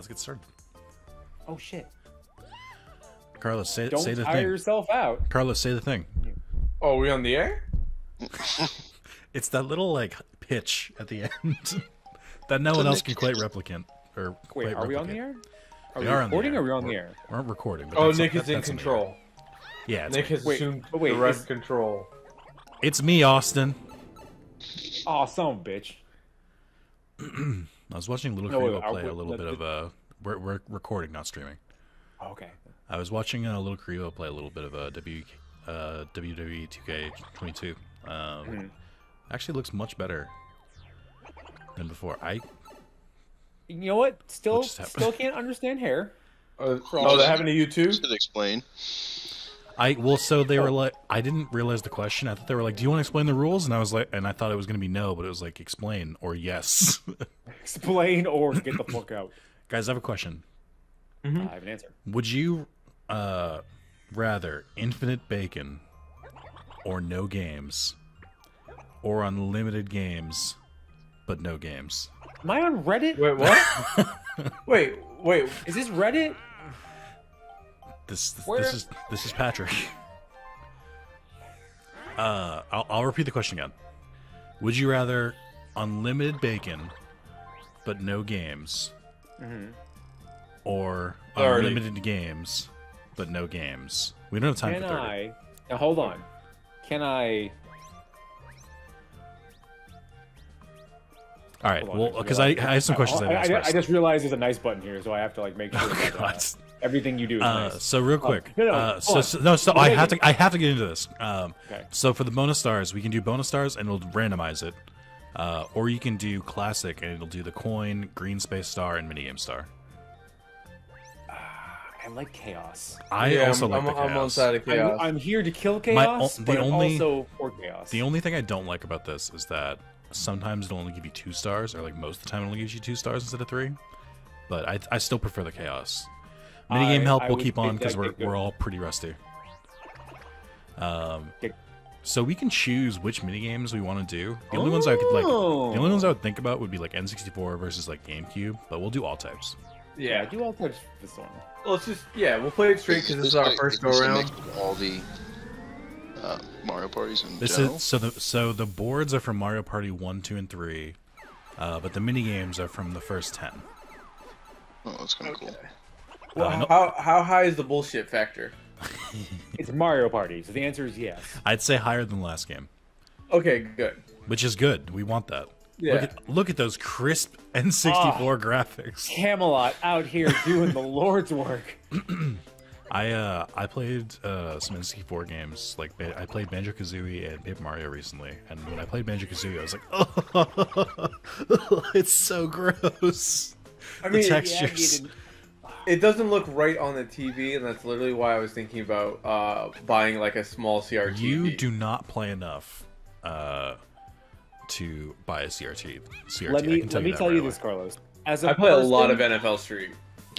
Let's get started. Oh shit! Carlos, say Don't say the tire thing. yourself out. Carlos, say the thing. Oh, are we on the air? It's that little like pitch at the end that no one else can quite replicate. Or Wait, quite are we on the air? Are We we, are on the recording? air. Or are we on the We're- air? We aren't recording. But Oh, Nick is that- in that's the air. control. Yeah, it's Nick me. has Wait, assumed but wait, direct is- control. It's me, Austin. Oh, son bitch! I was watching Little No, Crevo play we- a little the- bit of a. we're, we're recording, not streaming. Oh, okay. I was watching uh, Little Crevo play a little bit of uh, W uh, WWE 2K22. Um, Hmm. Actually, looks much better than before. I You know what? Still, What still can't understand hair. Uh, oh, that- that happened to you too? Should explain. I well, so they were like, I didn't realize the question. I thought they were like, "Do you want to explain the rules?" And I was like, and I thought it was going to be no, but it was like explain or yes. Explain or get the fuck out. Guys, I have a question. I have an answer. Would you uh, rather infinite bacon or no games, or unlimited games but no games? Am I on Reddit? Wait, what? wait, wait. Is this Reddit? This this, Where- this is this is Patrick. Uh, I'll, I'll repeat the question again. Would you rather unlimited bacon but no games, Mhm. or Already. unlimited games but no games? We don't have time Can for thirty. I? Now hold on. Can I? All right. Well, because I, I have some questions. I, I, I, I, I just realized there's a nice button here, so I have to like make sure that uh, God. Everything you do is Uh, nice. so real quick, no, no, uh, so, so no, so I have to I have to get into this. Um, Okay. So for the bonus stars, we can do bonus stars and it'll randomize it, uh, or you can do classic and it'll do the coin, green space star, and minigame star. I like chaos. I Yeah, also I'm, like I'm, the I'm on chaos. side of chaos. I'm, I'm here to kill chaos, o- the but only- also for chaos. The only thing I don't like about this is that sometimes it'll only give you two stars, or like most of the time it only gives you two stars instead of three. But I, I still prefer the chaos. Minigame I- help I we'll keep on because we're we're all pretty rusty. Um, Get- so we can choose which minigames we want to do. The only ones I could like, the Oh. only ones I would think about would be like N64 versus like GameCube, but we'll do all types. yeah, yeah. do all types this one. Let's just yeah, we'll play it straight because this is our like- first go this is a around. All the uh, Mario parties in This general. is so the so the boards are from Mario Party one, two, and three, uh, but the minigames are from the first ten. Oh, that's kind of cool. Well, Uh, no- how how high is the bullshit factor? It's Mario Party, so the answer is yes. I'd say higher than the last game. Okay, good. which is good. We want that. Yeah. Look at, look at those crisp N64 Ah. graphics. Camelot out here doing the Lord's work. I uh I played uh some N64 games like I played Banjo Kazooie and Paper Mario recently, and when I played Banjo Kazooie, I was like, oh, it's so gross. I The mean, textures. It doesn't look right on the TV, and that's literally why I was thinking about uh, buying like a small CRT. You do not play enough uh to buy a CRT. CRT. Let I me can tell let me that tell right you away. this, Carlos. As a I play a lot of NFL Street.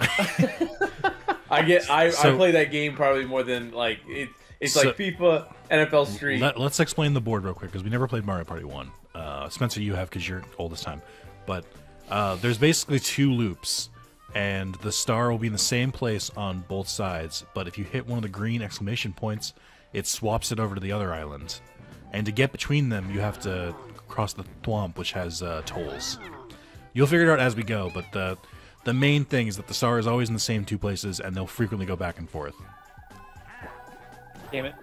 I get I, I play that game probably more than like it. It's So- like FIFA, NFL Street. Let, us explain the board real quick because we never played Mario Party One. Uh, Spencer, you have because you're oldest time, but uh, there's basically two loops, and the star will be in the same place on both sides. But if you hit one of the green exclamation points, it swaps it over to the other island, and to get between them, you have to cross the thwomp, which has uh, tolls. You'll figure it out as we go, but the the main thing is that the star is always in the same two places, and they'll frequently go back and forth. Damn it.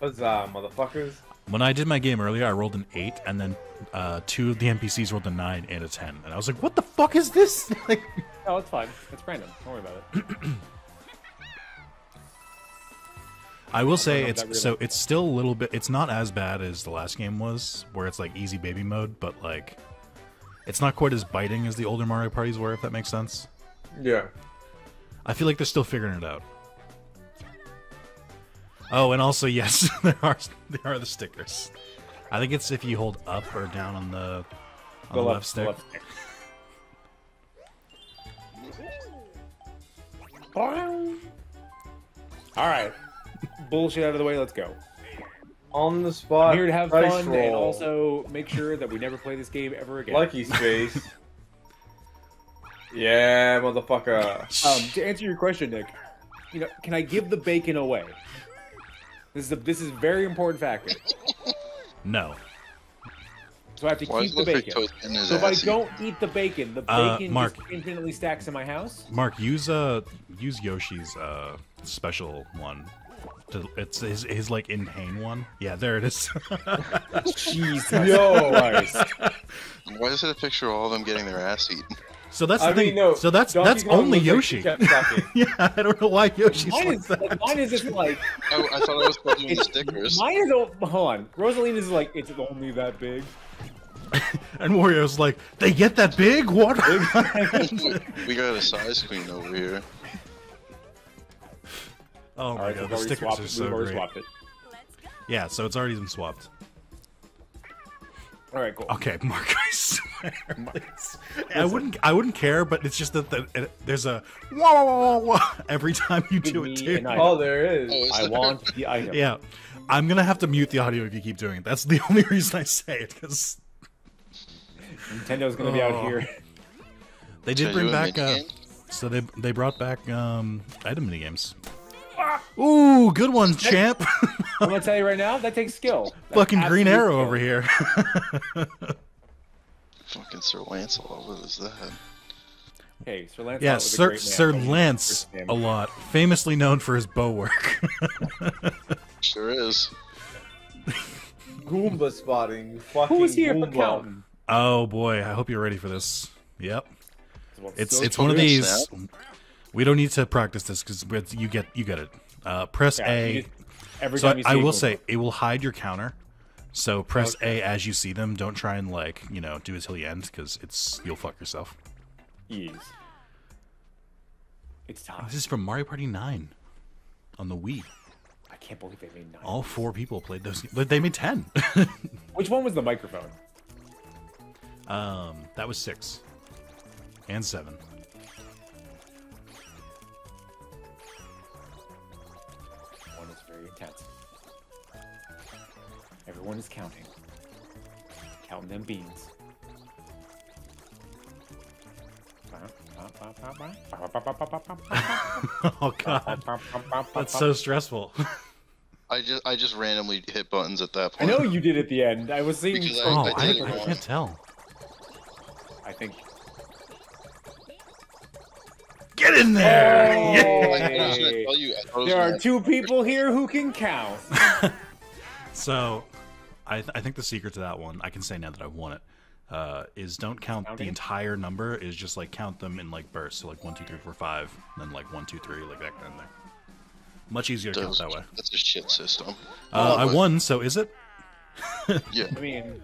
Huzzah, motherfuckers! When I did my game earlier, I rolled an eight, and then uh, two of the NPCs rolled a nine and a ten, and I was like, "What the fuck is this?" like, Oh, it's fine. It's random. Don't worry about it. I will say know it's really- so it's still a little bit. It's not as bad as the last game was, where it's like easy baby mode, but like, it's not quite as biting as the older Mario parties were. If that makes sense. Yeah. I feel like they're still figuring it out. Oh, and also yes, there are there are the stickers. I think it's if you hold up or down on the on the, left, stick. stick. All right. Bullshit out of the way. Let's go. On the spot. I'm here to have dice fun and also make sure that we never play this game ever again. Lucky space. Yeah, motherfucker. Um, to answer your question, Nick, you know, can I give the bacon away? This is a this is a very important factor. No. So I have to Why keep the it like bacon. Toad's getting his So if I don't eat the bacon, the Uh, bacon Mark. just infinitely stacks in my house. Mark, use uh use Yoshi's uh special one. To, it's his, his like in pain one. Yeah, there it is. Jesus Yo. Christ! eaten? Why is it a picture of all of them getting their ass eaten? So that's the I thing. no. so that's Donkey that's Kong only looked like Yoshi. he kept sucking. yeah, I don't know why Yoshi. Mine like is that. mine is just like I, I thought I was putting the stickers. mine is o- hold on. Rosalina's is like it's only that big. And Wario's like, they get that big? What? we got a size queen over here. oh All my right, god, the already stickers are so already great. it. Yeah, so it's already been swapped. All right, cool. Okay, Mark, I I wouldn't, I wouldn't care, but it's just that the, it, there's a wah, wah, wah, wah, wah every time you do it, too. Oh, there is. I want the item. Yeah, I'm gonna have to mute the audio if you keep doing it. That's the only reason I say it because Nintendo's gonna be out Oh. here. they did bring back. Uh, so they they brought back um item mini games. Ooh, good one, champ! I'm gonna tell you right now, that takes skill. That's Fucking Green Arrow skill. over here. Fucking Sir Lancelot, what is that? Hey, Sir Lancelot yeah, was a Sir great man, Sir Lance a lot, famously known for his bow work. Sure is. Goomba spotting. Fucking Who was here for counting? oh boy, I hope you're ready for this. Yep. It's still- it's one of Yes, these. We don't need to practice this because you get you get it. Uh, press yeah, A. just- every So time I, you I see a will Goomba. say it will hide your counter. So press A as you see them. Don't try and like you know do it till the end because it's you'll fuck yourself. Yes. It's time. This is from Mario Party Nine on the Wii. I can't believe they made nine. All four people played those. But they made ten. Which one was the microphone? um, that was six and seven. Everyone is counting. Counting them beans. oh god, that's so stressful. I just I just randomly hit buttons at that point. I know you did at the end. I was seeing. Because I- oh, I I, did it I can't tell. I think. Get in there! Oh. Yeah. I was gonna tell you, I thought it was There are two people here who can count. So, I, th- I think the secret to that one, I can say now that I've won it, uh, is don't count the entire number. Is just like count them in like bursts. So like one, two, three, four, five, and then like one, two, three, like that kind of thing. Much easier to count That's, that way. that's a shit system. Uh, I but- won, so is it? Yeah. I mean.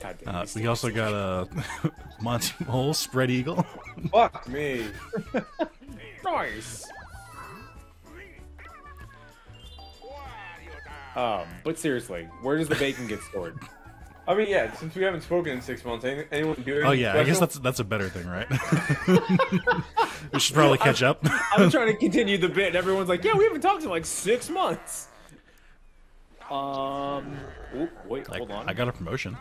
God damn, Uh, these we things. also got a Monty Mole spread eagle. Fuck me. Nice. Um, but seriously, where does the bacon get stored? I mean, yeah. Since we haven't spoken in six months, any, anyone do anything Oh yeah, I guess that's that's a better thing, right? we should probably catch up. I'm trying to continue the bit, and everyone's like, "Yeah, we haven't talked in like six months." Um, oop, wait, Like, hold on. I got a promotion.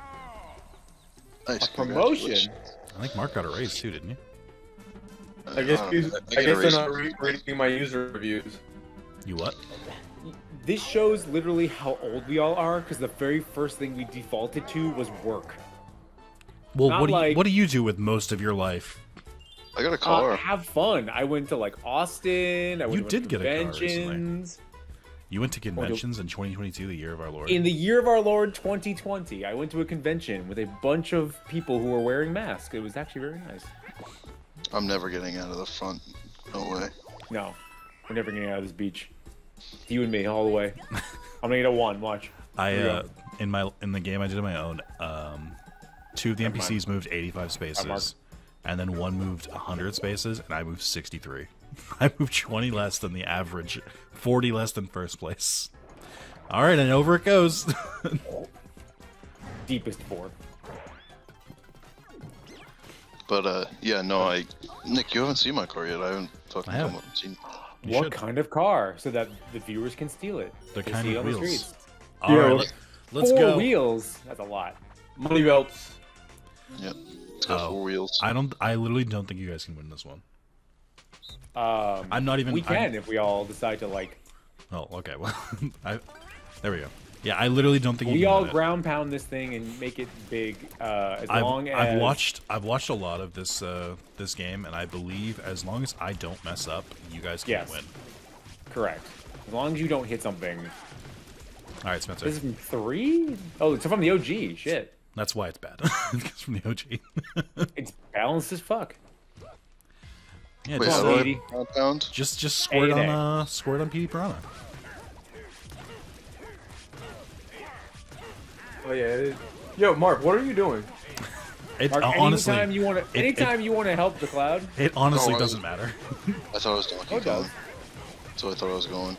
Nice. promotion. I think Mark got a raise too, didn't you? I guess Uh, I, I guess they're not re- reading my user reviews. You what? This shows literally how old we all are, because the very first thing we defaulted to was work. Well, Not what do you what do you do with most of your life? I got a Uh, car. have fun. I went to like Austin. I went You to did get a car recently. You went to conventions in 2022, the year of our Lord. In the year of our Lord 2020, I went to a convention with a bunch of people who were wearing masks. It was actually very nice. I'm never getting out of the front. No way. No, we're never getting out of this beach. You and me all the way. I'm gonna get a one. Watch. I uh, in my in the game I did on my own. Um, two of the Never NPCs moved 85 spaces, and then one moved 100 spaces, and I moved 63. I moved 20 less than the average, 40 less than first place. All right, and over it goes. Deepest four. But uh, yeah, no, I Nick, you haven't seen my car yet. I haven't talked I to haven't. someone. Seen... You what should. kind of car? So that the viewers can steal it. The They kind see of it on the wheels. streets. All right, Yo. let's, let's Four go. wheels. That's a lot. Money belts. Yep. It's got Oh, four wheels. I don't. I literally don't think you guys can win this one. Um, I'm not even. we I'm- can if we all decide to like. Oh, okay. Well, I, there we go. Yeah, I literally don't think you We can all win it. ground pound this thing and make it big. Uh, as I've, long as I've watched I've watched a lot of this uh, this game, and I believe as long as I don't mess up, you guys can Yes. win. Correct. As long as you don't hit something. All right, Spencer. This is from three. Oh, it's from the OG. Shit, That's why it's bad. it's from the OG. it's balanced as fuck. yeah, Wait, just, on, how do I lady. compound? just just squirt on uh squirt on PD Piranha. Oh yeah. It is. Yo, Mark, what are you doing? It Mark, uh, honestly, anytime you want to, it- anytime you want to help the cloud, it honestly No, doesn't matter. That's what I was Donkey Oh, it does. Kong. So I thought I was going.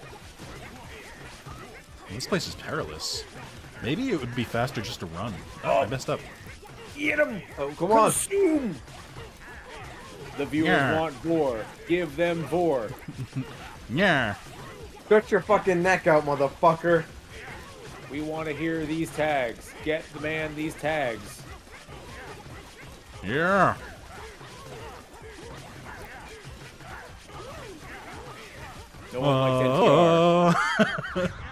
this place is perilous. Maybe it would be faster just to run. Oh, I messed up. get him. Oh, come on. Consume. The viewers Yeah. want vor. Give them vor. Yeah. Stretch your fucking neck out, motherfucker. We want to hear these tags. Get the man these tags. Yeah. No one likes NTR.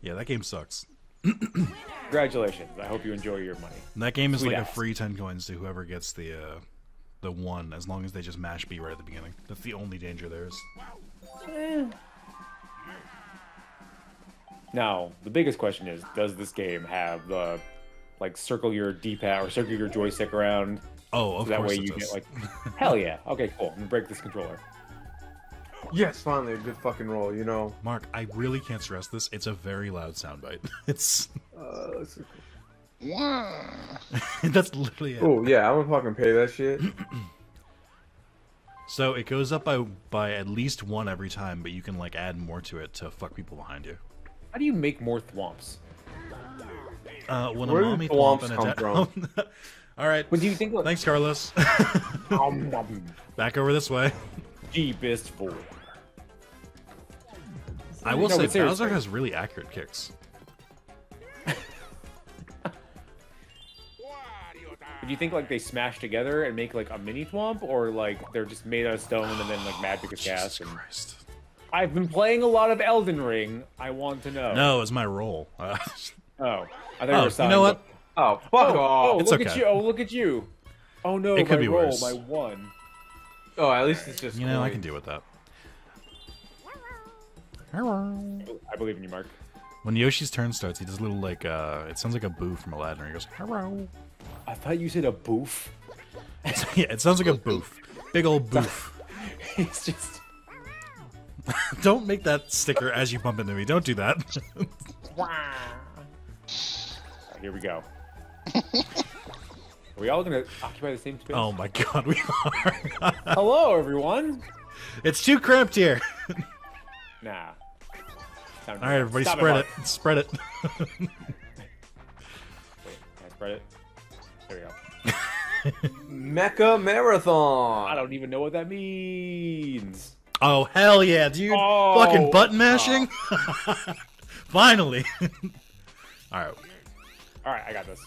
Yeah, that game sucks. Congratulations. I hope you enjoy your money. That game is Sweet like ass. a free ten coins to whoever gets the uh, the one, as long as they just mash B right at the beginning. That's the only danger there is. Now, the biggest question is, does this game have the like circle your D-pad or circle your joystick around? Oh, of So that course way it you does. get like, hell yeah. Okay, cool. I'm gonna break this controller. Yes, finally a good fucking roll. You know. Mark, I really can't stress this. It's a very loud soundbite. It's Uh, let's- that's literally it. oh yeah, I'm gonna fucking pay that shit. So it goes up by by at least one every time, but you can like add more to it to fuck people behind you. How do you make more thwomps? Uh, when Where a did mommy thwomp and a come da- All right. But do you think like, Thanks, Carlos. um, um, Back over this way. deepest vor? I will No, say but seriously. Bowser has really accurate kicks. Do you think like they smash together and make like a mini thwomp, or like they're just made out of stone and then like magic is Jesus cast? And... Christ. I've been playing a lot of Elden Ring. I want to know. No, it's my role. Uh, Oh, I thought oh, you were you know what? Oh fuck Oh, off. oh It's look okay. at you! Oh, look at you! Oh no, It could my be roll, worse. my one. Oh, at least it's just. You know, I can deal with that. I believe in you, Mark. When Yoshi's turn starts, he does a little like uh it sounds like a boo from Aladdin. He goes, "Hello." I thought you said a boof. yeah, it sounds like a boof. Big old boof. It's just Don't make that sticker as you bump into me. Don't do that. Alright, here we go. Are we all gonna occupy the same space? oh my god, we are. Hello, everyone. it's too cramped here. Nah. Time All right, everybody, Stop spread Mark. it. Spread it. Wait, can I spread it? There we go. Mecha Marathon. I don't even know what that means. Oh hell yeah, dude! Oh. Fucking button mashing. Finally. All right, All right, I got this.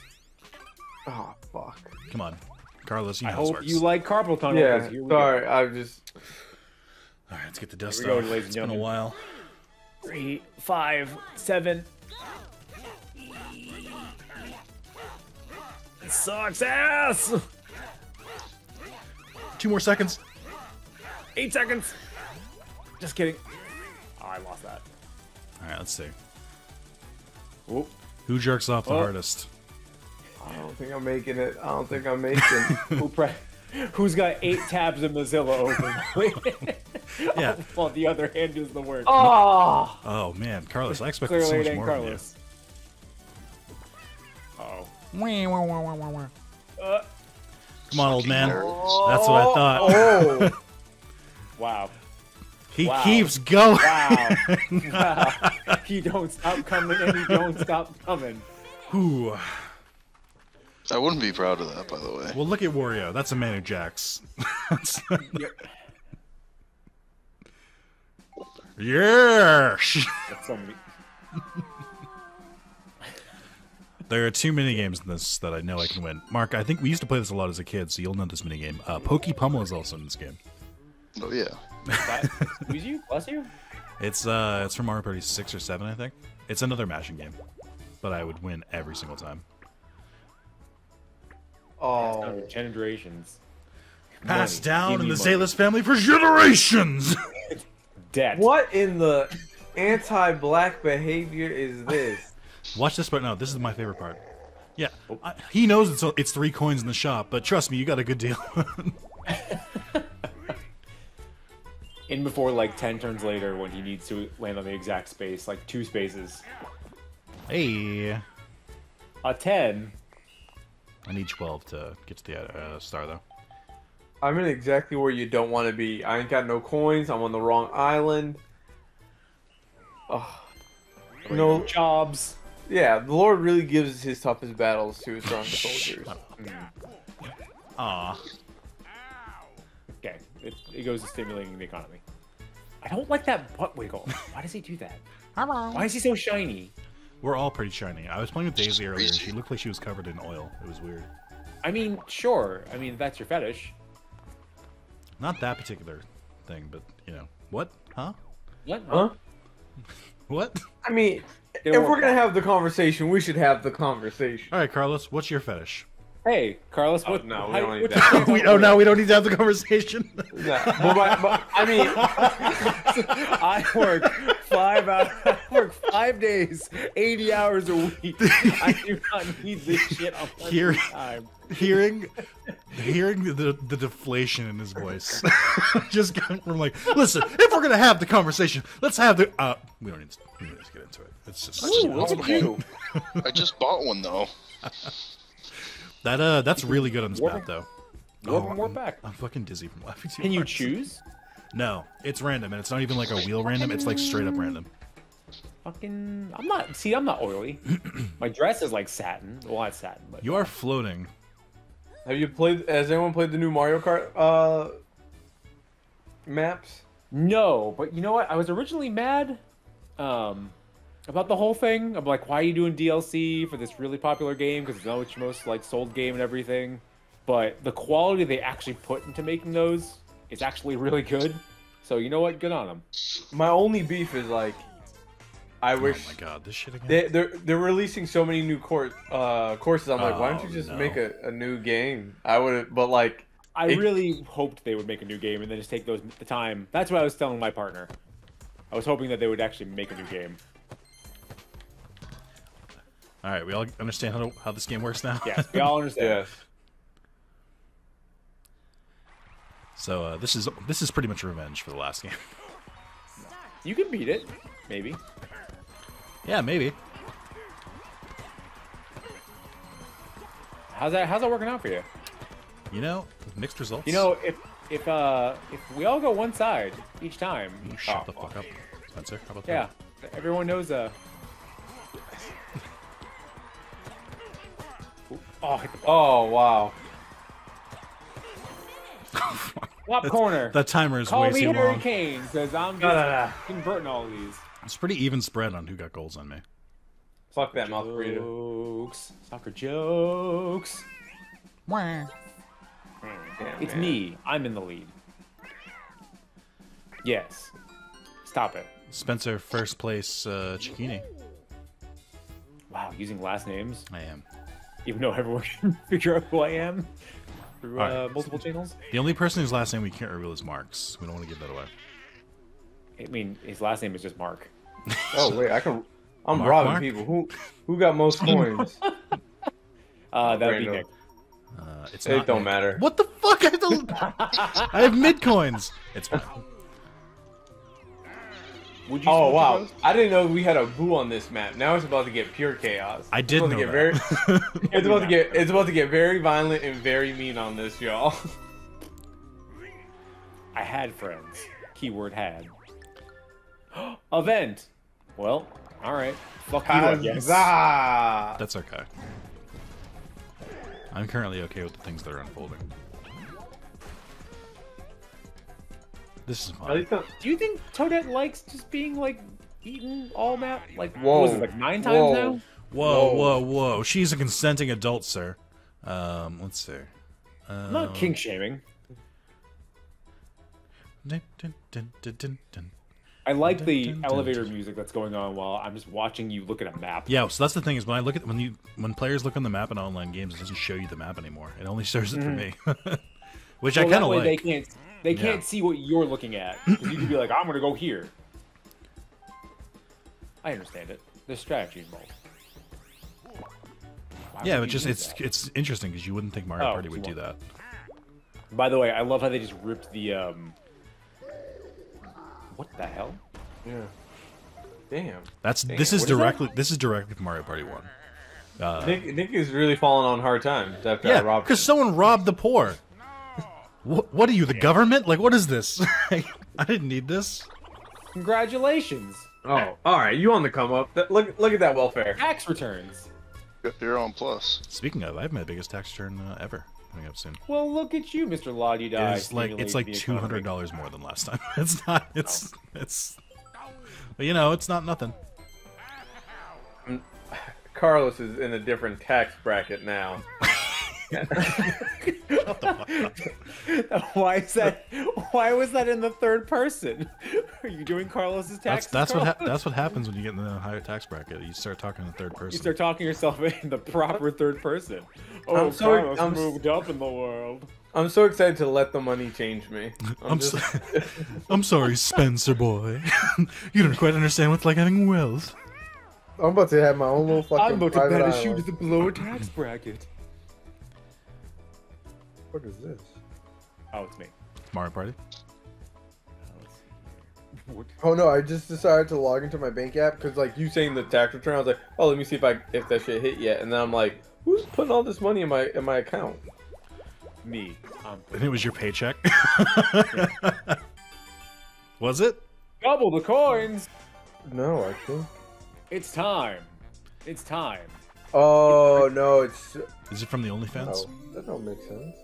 Oh fuck. come on, Carlos. You I know how hope works. you like carpal tunnel. Yeah. here we Sorry, I just. All right, let's get the dust Here we go, off. ladies and It's been a gentlemen. while. Three, five, seven. It sucks ass. Two more seconds. Eight seconds. Just kidding. Oh, I lost that. All right, let's see. Oop. Who jerks off the Oh. hardest? I don't think I'm making it. I don't think I'm making. Who pre- Who's got eight tabs of Mozilla open? Yeah. While the other hand does the work. oh. Oh man, Carlos, I expected so much it ain't more from you. Carlos. Oh. Uh, Come on, old man. nerds. That's what I thought. Oh. Wow. He Wow. keeps going. Wow. wow. He don't stop coming and he don't stop coming. Ooh. I wouldn't be proud of that, by the way. Well, look at Wario. That's a man who jacks. yeah. That's so many. There are two mini games in this that I know I can win. Mark, I think we used to play this a lot as a kid, so you'll know this mini game. Uh, Pokey Pummel is also in this game. Oh yeah. That- Excuse you? Bless you? It's uh, it's from Mario Party six or seven, I think. It's another mashing game, but I would win every single time. Oh, Passed Generations. Money. Give down in the money. Zalis family for generations. Debt. what in the anti-black behavior is this? Watch this part now. This is my favorite part. Yeah, I, he knows it's it's three coins in the shop, but trust me, you got a good deal. In before like 10 turns later when he needs to land on the exact space, like two spaces. hey, A 10. I need twelve to get to the uh, star though. I'm in exactly where you don't want to be. I ain't got no coins. I'm on the wrong island. Oh, no, Jobs. yeah, the Lord really gives his toughest battles to his strongest soldiers. Aw, Okay. It, it goes to stimulating the economy. I don't like that butt wiggle. Why does he do that? Why is he so shiny? we're all pretty shiny. I was playing with Daisy earlier, and she looked like she was covered in oil. It was weird. I mean, sure. I mean, that's your fetish. Not that particular thing, but you know what? Huh? What? Huh? What? I mean, Get if we're gonna have the conversation, we should have the conversation. All right, Carlos, what's your fetish? Hey, Carlos, what? Oh, no, we how- don't need that. we, oh, oil? now we don't need to have the conversation. Yeah, but my, but, I mean, I work five hours. I work five days, eighty hours a week. I do not need this shit on my Here- time. hearing, hearing the the deflation in his voice, just coming from like, listen, if we're gonna have the conversation, let's have the. Uh, we don't need to, we don't need to get into it. It's just Ooh, look at you. I just bought one though. That. Uh, that's really good on this Warp- map, though. Warp Oh, and warp I'm- back. I'm fucking dizzy from laughing too Can you hard. choose? No, it's random, and it's not even like a wheel random. It's like straight up random. Fucking, I'm not. See, I'm not oily. My dress is like satin. Well, not satin, but You are floating. have you played? Has anyone played the new Mario Kart uh, maps? No, but you know what? I was originally mad um, about the whole thing. I'm like, why are you doing DLC for this really popular game? Because it's not your most like sold game and everything. But the quality they actually put into making those is actually really good. So you know what? Good on them. My only beef is like, I wish Oh my god, this shit again. they they're they're releasing so many new course uh courses. I'm like, why don't Oh, you just no. make a, a new game? I would, but like, I It- really hoped they would make a new game and then just take those the time. That's what I was telling my partner. I was hoping that they would actually make a new game. All right, we all understand how, to, how this game works now. yeah, we all understand. yes. so uh, this is this is pretty much revenge for the last game. You can beat it, maybe. yeah, maybe. How's that? How's that working out for you? You know, mixed results. You know, if if uh if we all go one side each time, You shut oh, the fuck up, Spencer. How about that? Yeah, everyone knows. Uh. Oh, hit the Oh wow. flop corner. that? That timer is Call way me too Harry long. Kane because I'm No, no, just no. converting all of these. It's pretty even spread on who got goals on me. Fuck that mouth burrito. Jokes, soccer jokes. Damn, It's man. me. I'm in the lead. Yes. Stop it. Spencer, first place, uh, Cicchini. Wow, using last names, I am. Even though everyone can figure out who I am through uh, multiple channels. The only person whose last name we can't reveal is Mark's. We don't want to give that away. I mean, his last name is just Mark. Oh wait, I can. I'm Mark, robbing Mark? people. Who who got most coins? Uh, that would be Brando. Nick. Uh, it's It not don't Nick. matter. What the fuck? I have, to... I have mid coins. It's fine. Would you Oh wow! those? I didn't know we had a boo on this map. Now it's about to get pure chaos. I It's did about know to get that. Very, it's about to get it's about to get very violent and very mean on this, y'all. I had friends. Keyword had. Event. Well, all right. Fuck you, I guess. That's okay. I'm currently okay with the things that are unfolding. This is fun. Do you think Toadette likes just being like eaten all map? Like, Whoa. what was it like nine times Whoa. now? Whoa, Whoa. whoa, whoa! She's a consenting adult, sir. Um, let's see. I'm not kink shaming. Dun, dun, dun, dun, dun, dun. I like the Dun, dun, dun, elevator dun. music that's going on while I'm just watching you look at a map. Yeah, so that's the thing is when I look at when you when players look on the map in online games, it doesn't show you the map anymore. It only shows it for me, which Well, I that kind of like. they can't they Yeah. can't see what you're looking at. 'Cause you could be like, I'm gonna go here. I understand it. There's strategy involved. Why Yeah, would but just it's that? it's interesting because you wouldn't think Mario Oh, Party would do that. By the way, I love how they just ripped the um. What the hell? Yeah. Damn. That's Dang this it, is what is that? directly this is directly from Mario Party One. Uh, Nick, Nick is really falling on hard times after I yeah, because someone robbed the poor. What, what are you, the government? Like, what is this? I didn't need this. Congratulations! Oh, all right. You on the come up? Th- Look, look at that welfare. Tax returns. You're on plus. Speaking of, I have my biggest tax return uh, ever coming up soon. Well, look at you, Mr. Lottie Die. It's like it's like two hundred dollars more than last time. It's not. It's it's. But you know, it's not nothing. Carlos is in a different tax bracket now. Why is that? Why was that in the third person? Are you doing Carlos's That's taxes? that's what ha- that's what happens when you get in the higher tax bracket. You start talking in the third person. You start talking yourself in the proper third person. Oh, I'm sorry, Carlos I'm s- moved up in the world. I'm so excited to let the money change me. I'm, I'm just, so- I'm sorry, Spencer boy. you don't quite understand what's like having wealth. I'm about to have my own little fucking I'm about to private parachute island. to the lower tax bracket. What is this? Oh, it's me. It's Mario Party. Oh no, I just decided to log into my bank app because like you saying the tax return, I was like, oh, let me see if I if that shit hit yet, and then I'm like, who's putting all this money in my in my account? Me. Um, And it was your paycheck. was it? double the coins. no, I think. It's time. It's time. Oh no, it's Is it from the OnlyFans? no, that don't make sense.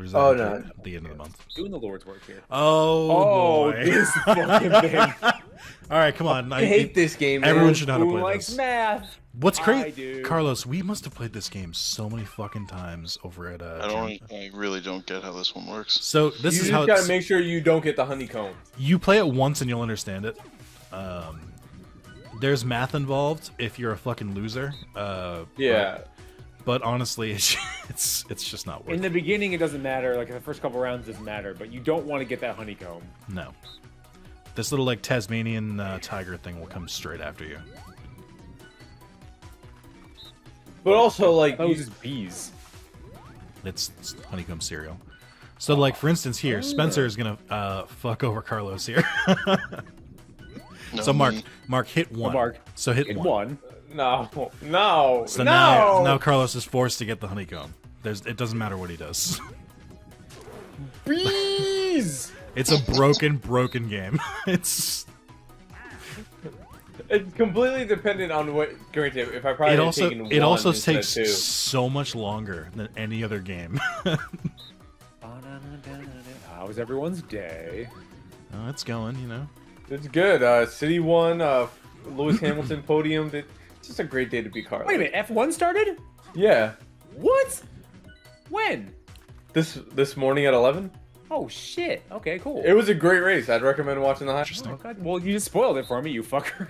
Or is that Oh, at no. the- at the end of the month? Doing the Lord's work here. Oh, Oh, boy. this fucking thing. All right, come on. I hate this game. Man. Everyone should know how to Who play likes this. math? What's I crazy. Carlos? We must have played this game so many fucking times over at. Uh, I don't. Jam- I really don't get how this one works. So this is how you is just how gotta make sure you don't get the honeycomb. you play it once and you'll understand it. Um, there's math involved if you're a fucking loser. Uh, Yeah. But, but honestly, it's, it's it's just not worth. In it. the beginning, it doesn't matter. Like in the first couple rounds, doesn't matter. But you don't want to get that honeycomb. No. This little like Tasmanian uh, tiger thing will come straight after you. But also, like, Those you- is bees. It's, it's honeycomb cereal. So like for instance here, Spencer is gonna uh, fuck over Carlos here. No, so Mark. Mark hit one. Mark, so hit It one. won. No, no, So no. now now Carlos is forced to get the honeycomb. There's it doesn't matter what he does. Bees. It's a broken broken game. it's It's completely dependent on what. Granted, if I probably it also taken it one also takes so much longer than any other game. oh, How was everyone's day? it's going, you know. It's good. Uh, City won. Uh, Lewis Hamilton podiumed. It, it's just a great day to be Carlos. Wait a minute. F1 started? Yeah. What? When? This this morning at eleven. Oh shit. Okay, cool. It was a great race. I'd recommend watching the high. Oh, God. Well, you just spoiled it for me, you fucker.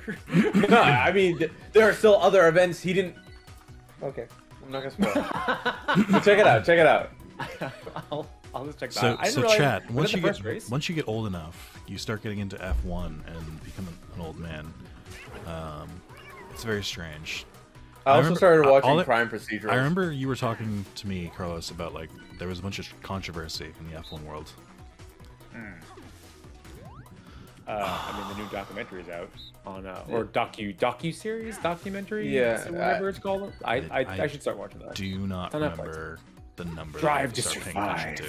no, I mean there are still other events he didn't. Okay, I'm not gonna spoil. but check it out. Check it out. I'll, I'll just check that So out. I so realize- chat, once you get race? once you get old enough, you start getting into F1 and become an old man. Um, it's very strange. I, I also remember- started watching all it- crime procedurals. I remember you were talking to me, Carlos, about like there was a bunch of controversy in the F1 world. Uh, I mean, the new documentary is out on, uh, or docu docu series, documentary, Yeah, whatever I- it's called. I, I, I, I should start watching that. Do not On Netflix. remember the number. Drive that to start Survive. to.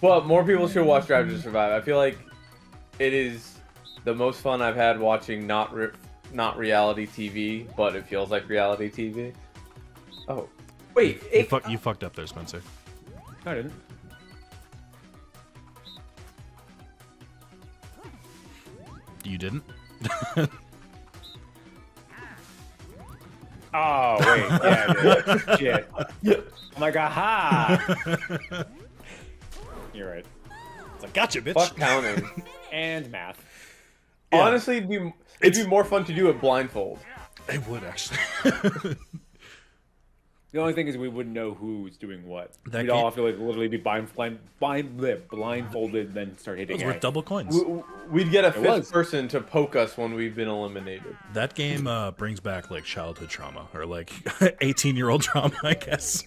Well, more people should watch Drive to Survive. I feel like it is the most fun I've had watching not re- not reality TV, but it feels like reality TV. Oh, wait, You, it, fuck, you fucked up there, Spencer. I didn't. You didn't. Oh wait, yeah, yeah. shit. I'm like, aha! You're right. It's like, gotcha, bitch. Fuck counting. And math. Yeah. Honestly, it'd be, it'd be more fun to do it blindfold. It would actually. The only thing is we wouldn't know who's doing what. That We'd all have to like literally be blind, blind, blind, blindfolded, then start hitting. Those were A. double coins. We- We'd get a fifth was. person to poke us when we've been eliminated. That game uh, brings back like childhood trauma or like 18 year old trauma, I guess.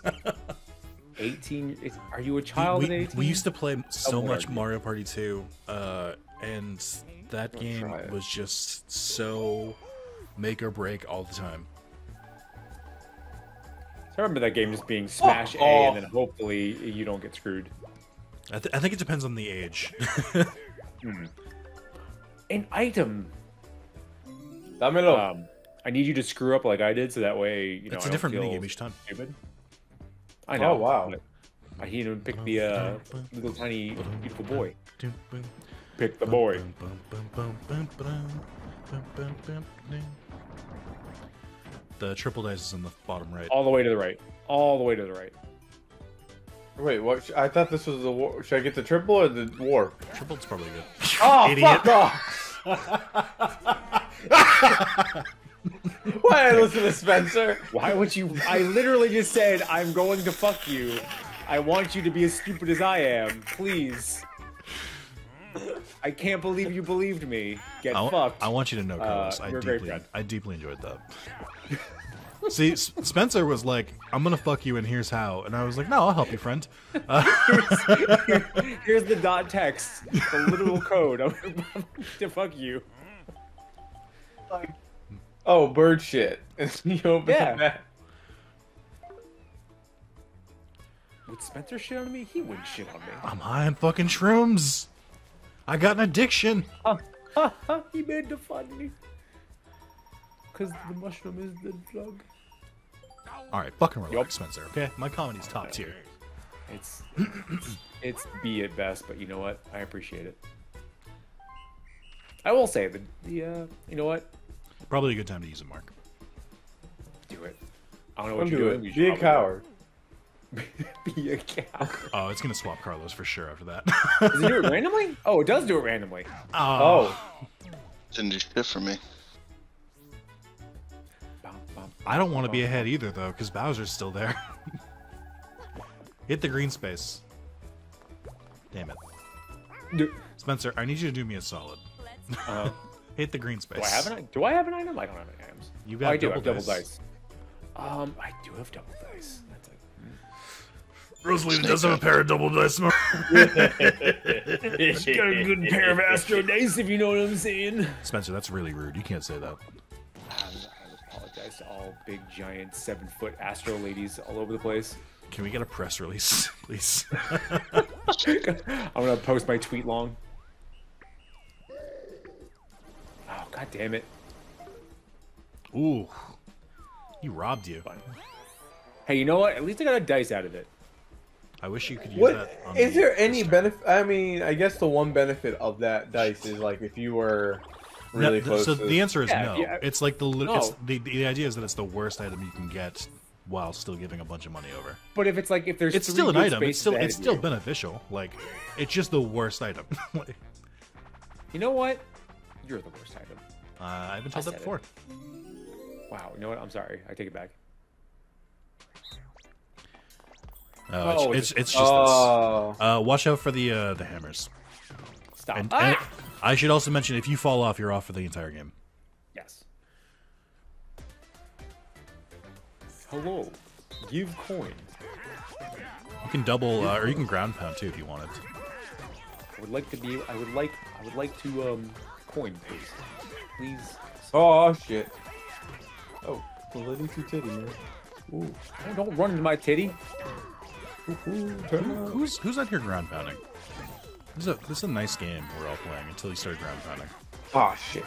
18. Is, are you a child we, at 18? we used to play so would much. Mario Party 2, uh, and that game try it. was just so make or break all the time. I remember that game just being smash A, off. and then hopefully you don't get screwed. I, th- I think it depends on the age. An item. Dámelo. Um, I need you to screw up like I did, so that way you know it's I a don't different feel minigame each time. Stupid. I know. Oh, wow. I need him to pick the uh, little tiny beautiful boy. Pick the boy. The triple dice is in the bottom right. All the way to the right. All the way to the right. Wait, what? I thought this was the war. Should I get the triple or the warp? Triple's probably good. Oh, Idiot. fuck off! Why did I listen to Spencer? Why would you? I literally just said I'm going to fuck you. I want you to be as stupid as I am. Please. I can't believe you believed me. Get I, fucked. I want you to know, Carlos. I you're a great deeply. I deeply enjoyed that. See, S- Spencer was like, "I'm gonna fuck you, and here's how," and I was like, "No, I'll help you, friend." Uh, Here's the dot text, the literal code to fuck you. Like, Oh, bird shit. And you open Yeah. the back. Would Spencer shit on me? He wouldn't shit on me. I'm high on fucking shrooms. I got an addiction. he made the funny. Cause the mushroom is the drug. All right, fucking relax, Yup. Spencer. Okay, my comedy's top tier. It's it's B at best, but you know what? I appreciate it. I will say the the uh, you know what? Probably a good time to use it, Mark. Do it. I don't know Don't what you're do doing. it. you Be a should probably coward. Be a coward. Oh, it's gonna swap Carlos for sure after that. Does it do it randomly? Oh, it does do it randomly. Oh, Didn't do shit for me. Bum, bum. I don't want to be ahead either, though, because Bowser's still there. Hit the green space. Damn it. Do, Spencer, I need you to do me a solid. uh, Hit the green space. do I have an do I have an item? I don't have any items. You Oh, got I do double have double dice. dice. Um, I do have double dice. That's like, Rosalina does have a pair of double dice. Mark. got a good pair of Astro dice, if you know what I'm saying. Spencer, that's really rude. You can't say that. Um, I apologize to all big, giant, seven foot Astro ladies all over the place. Can we get a press release, please? I'm gonna post my tweet long. Oh god damn it! Ooh. He robbed you. Hey, you know what? At least I got a dice out of it. I wish you could use what? that. on Is the- there any benefit? I mean, I guess the one benefit of that dice is like if you were No, really th- close. so to... the answer is Yeah, no. yeah. It's like the, li- it's No. the the idea is that it's the worst item you can get while still giving a bunch of money over. But if it's like if there's It's still an item. It's still it's still you. beneficial. Like it's just the worst item. Like, You know what? You're the worst item. uh, I've been told I that said it. before. Wow. You know what? I'm sorry. I take it back. Uh, Oh, it's, it's it's it's just Oh, this. Uh, watch out for the uh, the hammers. Stop. And, ah! and I should also mention if you fall off, you're off for the entire game. Yes. Hello. Give coins. You can double uh, or you can ground pound too if you wanted. I would like to be. I would like. I would like to um coin, please. Please. oh shit. Oh, the lady too titty man. Ooh, Oh, don't run into my titty. Who- Who's who's out here ground pounding? This is a this is a nice game we're all playing until you start ground pounding. Oh shit.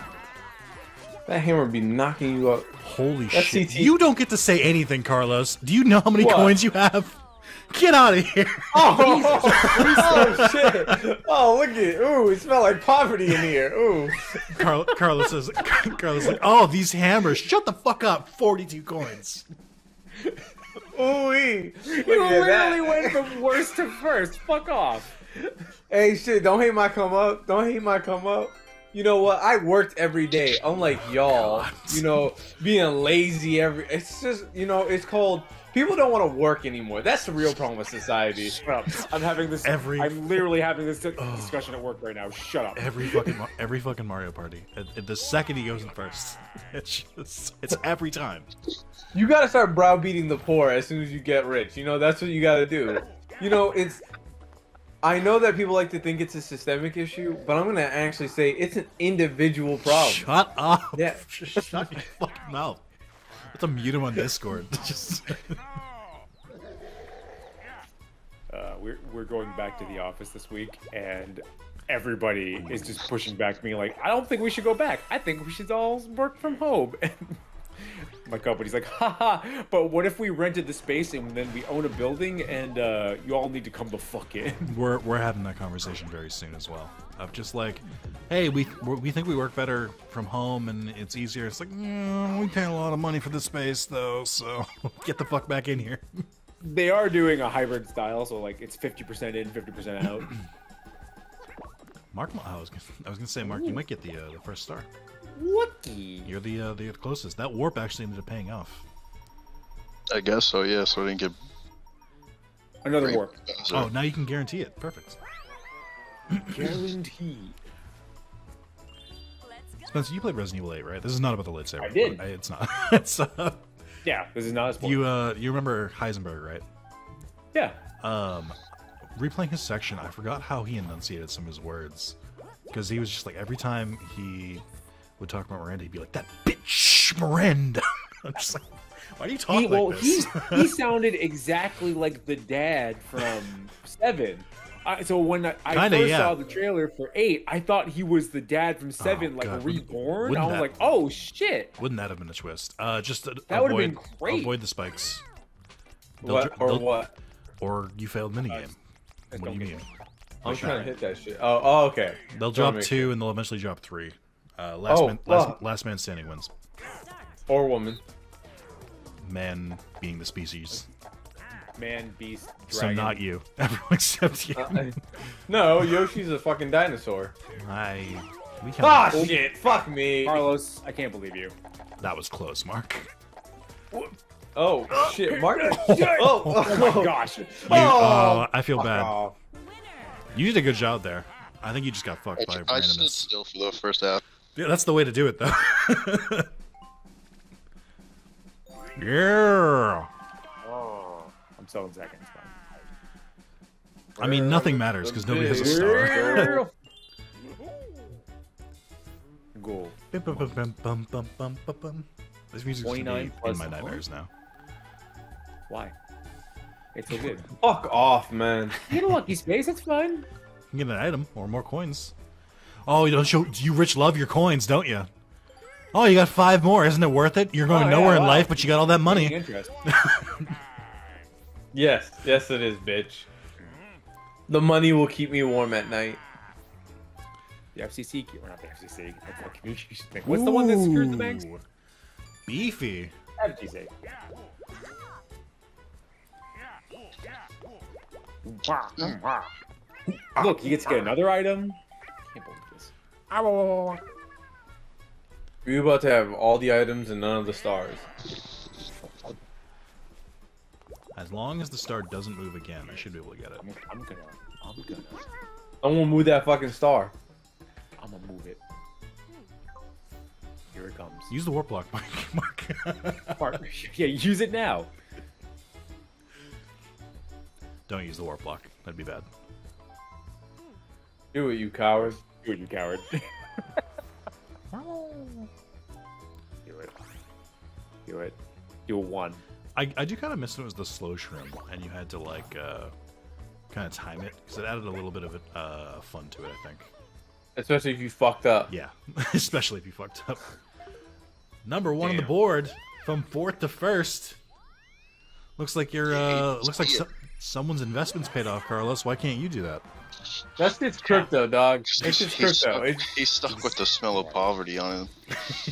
That hammer would be knocking you up. Holy That's shit! CT. You don't get to say anything, Carlos. Do you know how many What? coins you have? Get out of here! Oh, oh shit! Oh, look at it. Ooh, it smells like poverty in here. Ooh. Carl, Carlos says, Carlos like, oh, these hammers. Shut the fuck up. 42 coins. Ooh wee. You literally that. went from worst to first. Fuck off. Hey, shit! Don't hate my come up. Don't hate my come up. You know what? I worked every day, unlike y'all. You know, being lazy every. It's just, you know, it's called. People don't want to work anymore. That's the real problem with society. Shut up. I'm having this. Every- I'm literally having this discussion at work right now. Shut up. Every fucking every fucking Mario Party. At- at the second he goes in first, it's just it's every time. You gotta start browbeating the poor as soon as you get rich. You know, that's what you gotta do. You know, it's. I know that people like to think it's a systemic issue, but I'm gonna actually say it's an individual problem. Shut up. Yeah. Shut your fucking mouth. Let's mute him on Discord. Just Uh, we're we're going back to the office this week, and everybody is just pushing back, me like, "I don't think we should go back. I think we should all work from home." And my company's like, "Haha!" But what if we rented the space and then we own a building, and uh, you all need to come the fuck in? we're we're having that conversation very soon as well. Of just like, hey, we we're- think we work better from home and it's easier. It's like, mm, we pay a lot of money for the space though, so get the fuck back in here. they are doing a hybrid style, so like it's fifty percent in, fifty percent out. Mark, I was gonna, I was gonna say, Mark, you might get the uh, the first star. Lucky. You're the uh, the closest. That warp actually ended up paying off. I guess so. Yeah. So I didn't get. Another warp. So, Oh, now you can guarantee it. Perfect. Guaranteed. Spencer, you played Resident Evil 8, right? This is not about the lightsaber. I did. but It's not. it's uh, Yeah, this is not as you uh, you remember Heisenberg, right? yeah. Um, replaying his section, I forgot how he enunciated some of his words because he was just like every time he would talk about Miranda, he'd be like that bitch Miranda. I'm just like, why do you talk He, like well, this? he he sounded exactly like the dad from Seven. I, so when I, I Kinda, first yeah. saw the trailer for Eight, I thought he was the dad from Seven, like God, reborn. wouldn't I was that- like, oh shit. Wouldn't that have been a twist? Uh, just to That would've been great. Avoid the spikes. They'll What or what? Or you failed minigame. I What do you mean? I'm Like, trying to hit that shit. Oh, oh okay. They'll drop two, sure. and they'll eventually drop three. Uh, last Oh, man, last, fuck. last man standing wins. Or woman. Man being the species, Man, beast, so not you. Everyone except you. Uh, no, Yoshi's a fucking dinosaur. I. We Ah, can. shit. Fuck me. Carlos, I can't believe you. That was close, Mark. Oh, shit. Mark. oh, Oh my gosh. You, Oh, uh, I feel bad. off. You did a good job there. I think you just got fucked by I, I stood still for the first half. Yeah, that's the way to do it, though. yeah. Oh, I'm seven seconds. I mean, nothing matters because nobody has a star. Go. This music's in my nightmares now. Why? It's so good. Fuck off, man. You get a lucky space. It's fine. You can get an item or more coins. Oh, you don't show you rich love your coins, don't you? Oh, you got five more. Isn't it worth it? You're going Oh, yeah, nowhere in life, but you got all that money. Yes, yes, it is, bitch. The money will keep me warm at night. The FCC, or not the FCC. That's the communication thing. What's the one that screwed the banks? Ooh. Beefy. FCC. Look, he gets to get another item. Can't believe this. We're about to have all the items and none of the stars. As long as the star doesn't move again, I should be able to get it. I'm, I'm gonna, I'm gonna, I'm gonna move that fucking star. I'm gonna move it. Here it comes. Use the warp block, Mike. Mark. Mark, yeah, use it now. Don't use the warp block. That'd be bad. Do it, you cowards. Do it, you coward. Do it. Do it. Do a one. I, I do kind of miss when it was the slow shroom, and you had to like uh, kind of time it because it added a little bit of it, uh, fun to it. I think. Especially if you fucked up. Yeah, especially if you fucked up. Number one on the board from fourth to first. Looks like your uh, looks like so- someone's investments paid off, Carlos. Why can't you do that? That's just crypto, dog. It's He's, just he's, crypto. stuck, It's, he's stuck with the smell of poverty on him.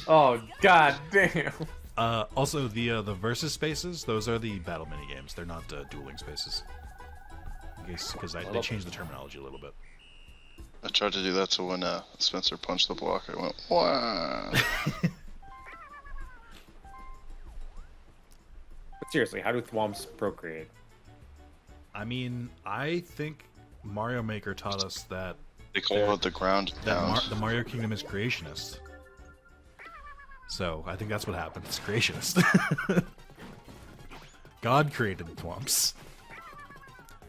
oh god damn. Uh, also, the uh, the versus spaces, those are the battle mini games. They're not uh, dueling spaces. Because I they changed the terminology a little bit. I tried to do that so when uh, Spencer punched the block, I went, wow. But seriously, how do thwomps procreate? I mean, I think Mario Maker taught us that They call it the ground that down. Mar- the Mario Kingdom is creationist. So I think that's what happened. It's creationist. God created the Thwomps.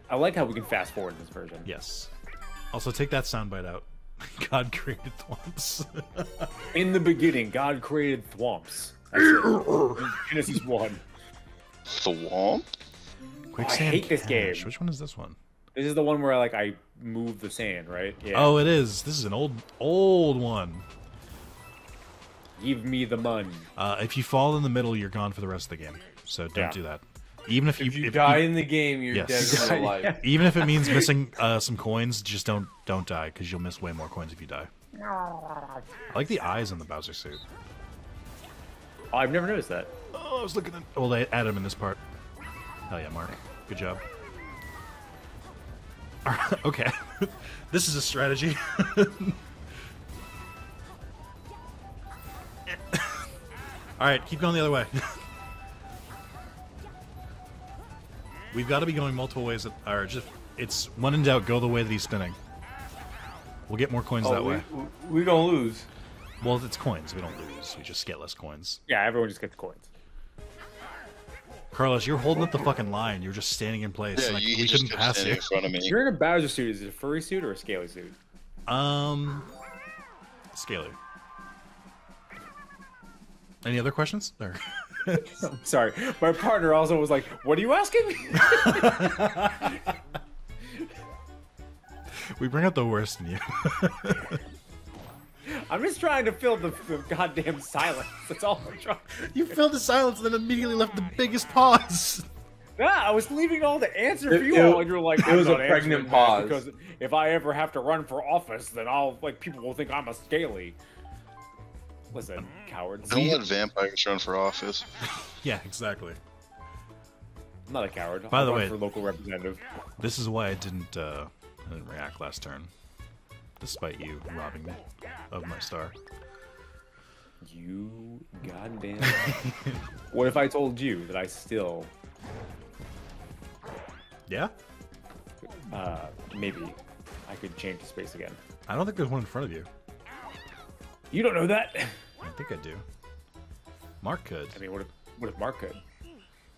I like how we can fast forward in this version. Yes. Also, take that soundbite out. God created Thwomps. In the beginning, God created thwomps. Genesis one. Thwomp? Quicksand hate this Cache. game. Which one is this one? This is the one where like I move the sand, right? Yeah. Oh, it is. This is an old, old one. Give me the money. Uh, if you fall in the middle, you're gone for the rest of the game. So don't Yeah. do that. Even if you, If you if die in the game, you're Yes. dead for life. even if it means missing uh, some coins, just don't don't die because you'll miss way more coins if you die. I like the eyes on the Bowser suit. Oh, I've never noticed that. Oh, I was looking at. Well, they added him in this part. Hell yeah, Mark. Good job. okay, this is a strategy. All right, keep going the other way. We've got to be going multiple ways. At, or just it's when in doubt, go the way that he's spinning. We'll get more coins Oh, that we, way. we gonna lose. Well, it's coins. We don't lose. We just get less coins. Yeah, everyone just gets coins. Carlos, you're holding up the fucking line. You're just standing in place. Yeah, and I- you, we he just couldn't kept pass standing you. in front of me. You're in a Bowser suit. Is it a furry suit or a scaly suit? Um, scaly. Any other questions? Or Sorry, my partner also was like, "What are you asking me?" we bring out the worst in you. I'm just trying to fill the, the goddamn silence. That's all I'm trying. you filled the silence and then immediately left the biggest pause. Yeah, I was leaving all the answer for you it- all, and you're like, it I'm was a not answering pregnant pause. because if I ever have to run for office, then I'll like people will think I'm a scaly. Listen, cowards. Don't let vampires run for office. Yeah, exactly. I'm not a coward. By I'll the run way- for local representative. This is why I didn't uh, I didn't react last turn, despite you robbing me of my star. You goddamn. what if I told you that I still, Yeah, uh, maybe I could change the space again? I don't think there's one in front of you. You don't know that. I think I do. Mark could. I mean, what if what if Mark could?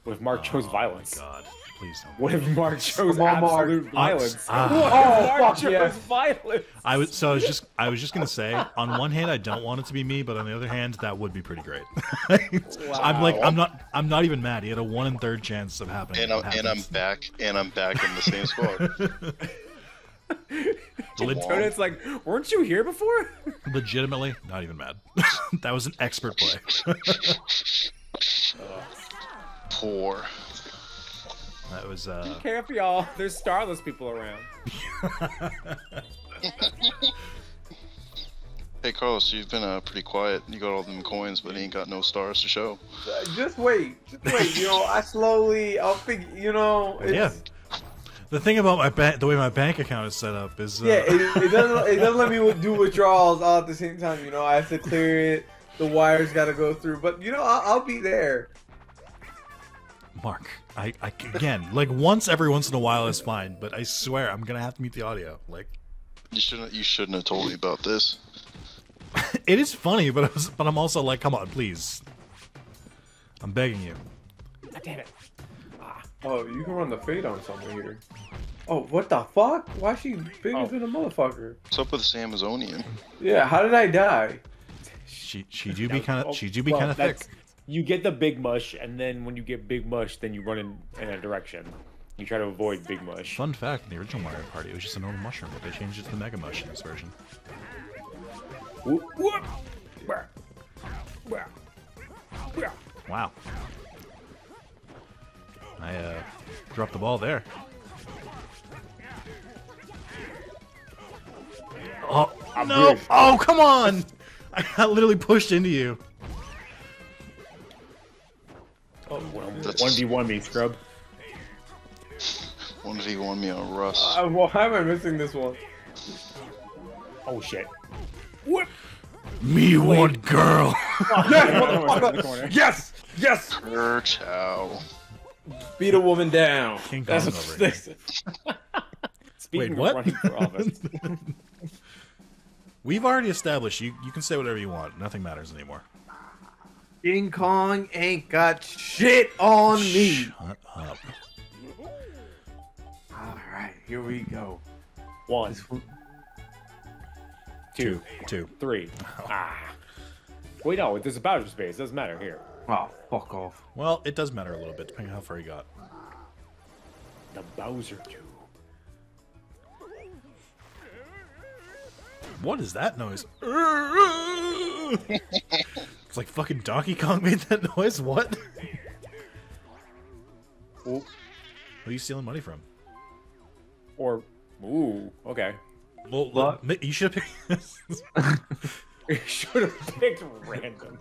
What if Mark chose violence? Oh my God, please don't. What if Mark chose Come on, Mark. absolute violence? Ah. what Oh, Mark fuck chose yes. violence? I was so I was just I was just gonna say on one hand I don't want it to be me, but on the other hand that would be pretty great. I'm like I'm not I'm not even mad. He had a one in third chance of happening. And I'm and I'm back and I'm back in the same squad. Leg- it's like, weren't you here before? legitimately not even mad. that was an expert play. Poor. That was uh Careful, y'all. There's starless people around. Hey Carlos, you've been uh, pretty quiet. You got all them coins, but ain't got no stars to show. Uh, Just wait, just wait. You know, I slowly, I'll figure. You know, it's, yeah. The thing about my bank, the way my bank account is set up is uh, Yeah, it, it doesn't. It doesn't let me do withdrawals all at the same time. You know, I have to clear it. The wires got to go through. But you know, I'll, I'll be there. Mark. I, I again like once every once in a while is fine, but I swear I'm gonna have to mute the audio. Like You shouldn't. You shouldn't have told me about this. it is funny, but I was, but I'm also like, come on, please. I'm begging you. God damn it. Ah. Oh, you can run the fade on someone here. Oh, what the fuck? Why is she bigger Oh. than a motherfucker? What's up with this Amazonian? Yeah, how did I die? She she do be kind of she do be well, kind of thick. You get the big mush, and then when you get big mush, then you run in, in a direction. You try to avoid big mush. Fun fact: in the original Mario Party, it was just a normal mushroom, but they changed it to the Mega Mush in this version. Whoop, whoop. Wow. I uh, dropped the ball there. Oh no! Oh come on! I got literally pushed into you. Oh, one That's- v one me, scrub. One v one me on Russ. Uh, why am I missing this one? Oh shit. What? Me one girl. Yes! Yes! Her chow. Beat a woman down. King That's Kong's what over they say. Speaking Wait, what? of running for office, We've already established you. You can say whatever you want. Nothing matters anymore. King Kong ain't got shit on me. Shut up. Alright, here we go. one, two, Two. three. Ah. Wait, no, there's a Bowser space. Doesn't matter here. Oh, fuck off. Well, it does matter a little bit depending on how far you got. The Bowser tube. What is that noise? it's like fucking Donkey Kong made that noise. What? Ooh. Who are you stealing money from? Or, ooh, okay. Well, What? ma- you should have picked. You should have picked random.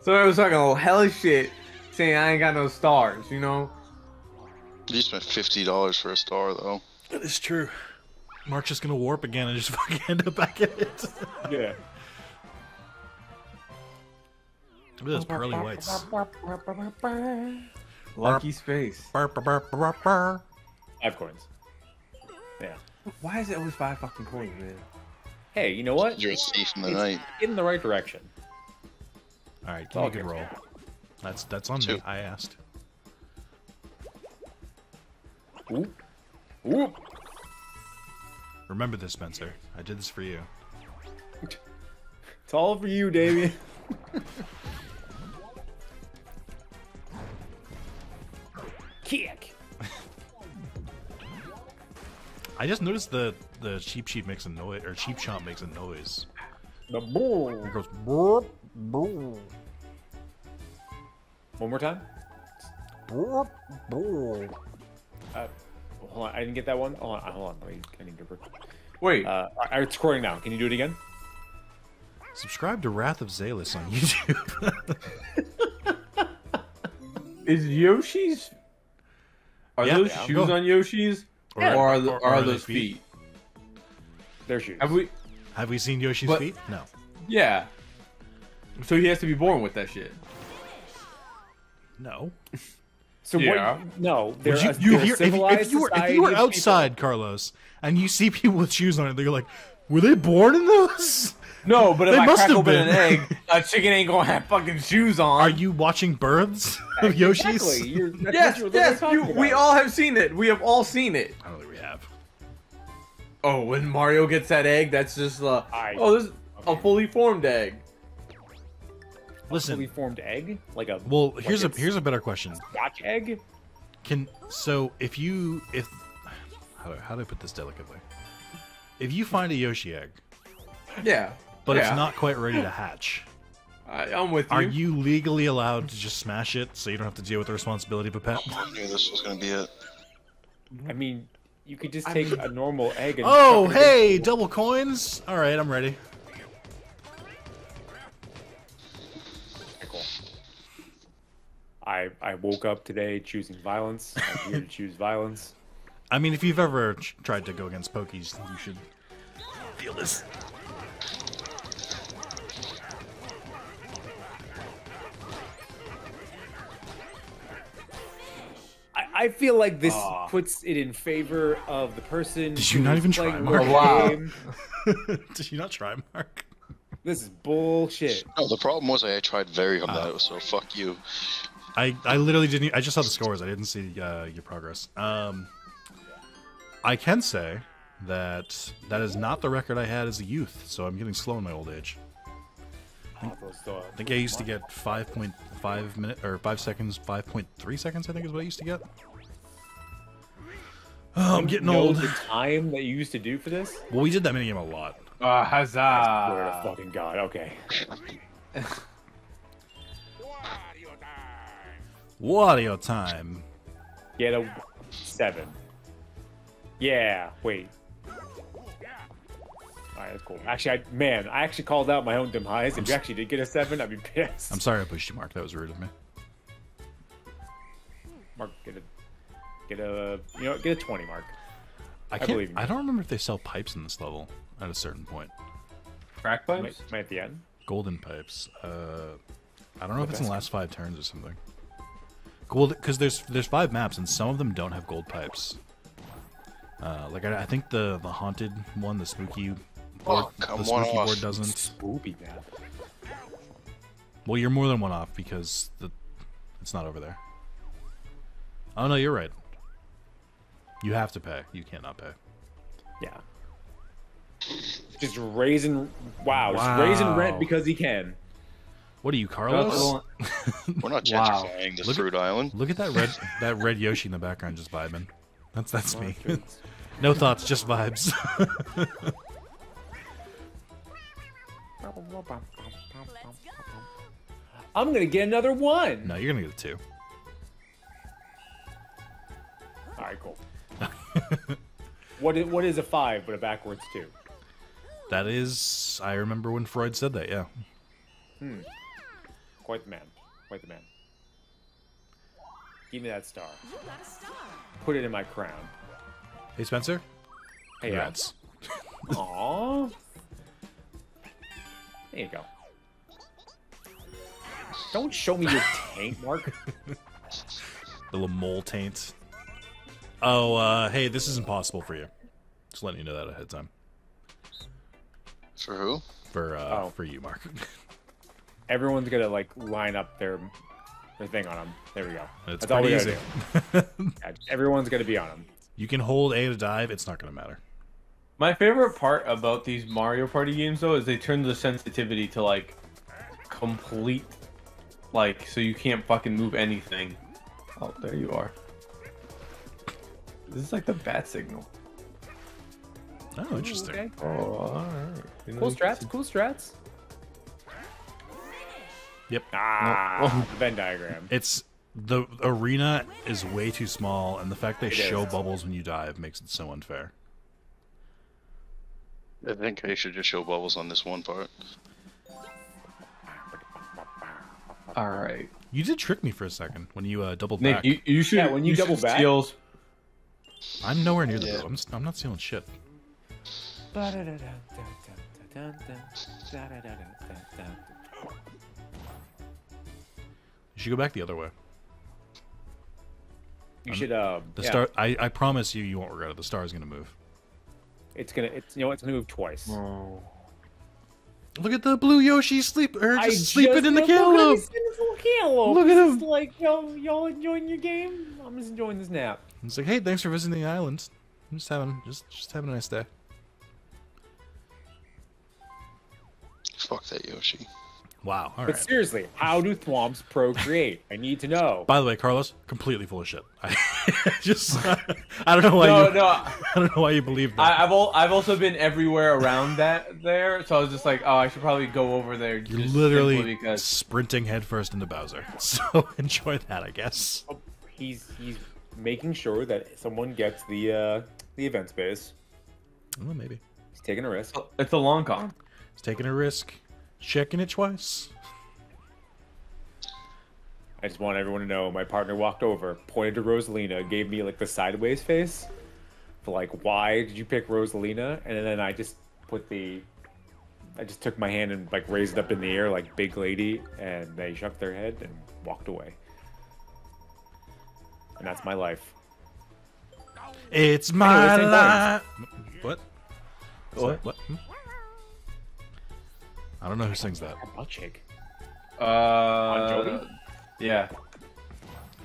So I was talking oh, a hella shit, saying I ain't got no stars, you know? You spent fifty dollars for a star though. that is true. Mark's just gonna warp again and just fucking end up back at it. Yeah. Look at those pearly whites. Lucky space. Five coins. Yeah. Why is it always five fucking coins, man? Hey, you know what? You're a thief in the It's night. in the right direction. All right, give me a good roll. That's that's on me. I asked. Ooh. Ooh. Remember this, Spencer. I did this for you. It's all for you, Damien. Kick. I just noticed the the cheap sheep makes a noise, or cheap chomp makes a noise. The bull. It goes. "Burp, burp, One more time. burp, burp." Uh, hold on, I didn't get that one. Hold on, hold on. Let me, I need to. Rec- Wait, uh, I- it's recording now. Can you do it again? Subscribe to Wrath of Zalis on YouTube. is Yoshi's? Are Yeah, those yeah, shoes go. on Yoshi's, or, Yeah. are, the, Or- are, or are those feet? feet? Their shoes. Have we? Have we seen Yoshi's But- feet? No. Yeah. So he has to be born with that shit. No. So Yeah. what? No, they're you, a, you they're hear, if, if you were if you were of people. outside, Carlos, and you see people with shoes on it, you're like, were they born in those? No, but if They I must crack have open been. an egg, a chicken ain't gonna have fucking shoes on. Are you watching Birds of Yoshi's? Exactly. You're, that's Yes, yes. You, we all have seen it. We have all seen it. I don't think we have. Oh, when Mario gets that egg, that's just uh, I- oh, this is a fully formed egg. Listen, fully formed egg, like a well, here's a here's a better question. Scotch egg. Can so if you if how do, how do I put this delicately? If you find a Yoshi egg, Yeah, but yeah. it's not quite ready to hatch, I, I'm with you. are you legally allowed to just smash it so you don't have to deal with the responsibility of a pet? I knew this was gonna be it. I mean, you could just take a normal egg and. Oh, chuck it hey, double coins. All right, I'm ready. Cool. I I woke up today choosing violence. I'm here to choose violence. I mean, if you've ever ch- tried to go against Pokies, you should feel this. I, I feel like this puts it in favor of the person. Did you not even try, the Mark? Wow. Did you not try, Mark? This is bullshit. No, the problem was I tried very hard on that, so fuck you. I, I literally didn't. I just saw the scores. I didn't see uh, your progress. Um, I can say that that is not the record I had as a youth. So I'm getting slow in my old age. Oh, those, uh, I think I used to get 5.5 minute or five seconds, 5.3 seconds. I think is what I used to get. Oh, I'm getting know old. the time that you used to do for this? Well, we did that minigame a lot. Uh, Swear to huzzah! fucking god. Okay. Wario time. What are your time? Get a seven. Yeah. Wait. All right, that's cool. Actually, I man, I actually called out my own demise. If you actually did get a seven, I'd be pissed. I'm sorry I pushed you, Mark. That was rude of me. Mark, get a, get a, you know, get a twenty, Mark. I believe can't. you. I don't remember if they sell pipes in this level at a certain point. Crack Might, pipes? might at the end. Golden pipes. Uh, I don't know if it's in the last five turns or something. Gold, because there's there's five maps and some of them don't have gold pipes. Uh, like I, I think the the haunted one, the spooky board, Oh, come the on spooky off. board doesn't. Spoopy man. Well, you're more than one off because the it's not over there. Oh no, you're right. You have to pay. You can't pay. Yeah. Just raising, wow, just raising rent because he can. What are you, Carlos? We're not Wow. gentrifying this Look at- fruit island. Look at that red that red Yoshi in the background just vibing. That's that's oh, me. No thoughts, just vibes. I'm gonna get another one. no, you're gonna get a two. All right, cool. What is, what is a five but a backwards two? That is, I remember when Freud said that. Yeah. Hmm. Quite the man. Quite the man. Give me that star. Put it in my crown. Hey Spencer. Hey, Congrats. Aww. There you go. Don't show me your taint, Mark. The little mole taint. Oh, uh, hey, this is impossible for you. Just letting you know that ahead of time. For who? For uh, Oh. for you, Mark. Everyone's gonna like line up their their thing on them. There we go. It's That's all we pretty gotta easy. do. Yeah, everyone's gonna be on them. You can hold A to dive. It's not gonna matter. My favorite part about these Mario Party games, though, is they turn the sensitivity to like complete, like so you can't fucking move anything. Oh, there you are. This is like the bat signal. Oh, interesting. Okay. Oh, alright. You know, Cool strats. Cool strats. Yep. Ah, the Venn diagram. It's the arena is way too small, and the fact they It show is. bubbles when you dive makes it so unfair. I think they should just show bubbles on this one part. All right, You did trick me for a second when you uh, doubled Nick, back. you, you should. Yeah, when you should double back- steal- I'm nowhere near the Yeah. boat. I'm, just, I'm not stealing shit. You should go back the other way. You should um. The yeah, star. I, I promise you, you won't regret it. The star is gonna move. It's gonna. It's you know it's gonna move twice. Oh. Look at the blue Yoshi sleep er, or just I sleeping just in the look at cantaloupe. this cantaloupe. Look at him. just Like y'all, y'all enjoying your game? I'm just enjoying this nap. It's like, hey, thanks for visiting the island. I'm just having just just having a nice day. Fuck that Yoshi. Wow. All But right. seriously, how do thwomps procreate? I need to know. By the way, Carlos, completely full of shit. I just I don't know why No, you no. I don't know why you believe that. I, I've al- I've also been everywhere around that there, so I was just like, oh, I should probably go over there. You're just literally because. sprinting headfirst into Bowser. So enjoy that, I guess. He's he's making sure that someone gets the uh, the event space. Well, maybe. He's taking a risk. It's a long con. He's taking a risk, checking it twice. I just want everyone to know my partner walked over, pointed to Rosalina, gave me like the sideways face for like, why did you pick Rosalina? And then I just put the, I just took my hand and like raised it up in the air like big lady, and they shook their head and walked away. And that's my life. It's my Anyway, same life. What? What? What? Hmm? I don't know who sings that. Butt shake. Uh, Yeah.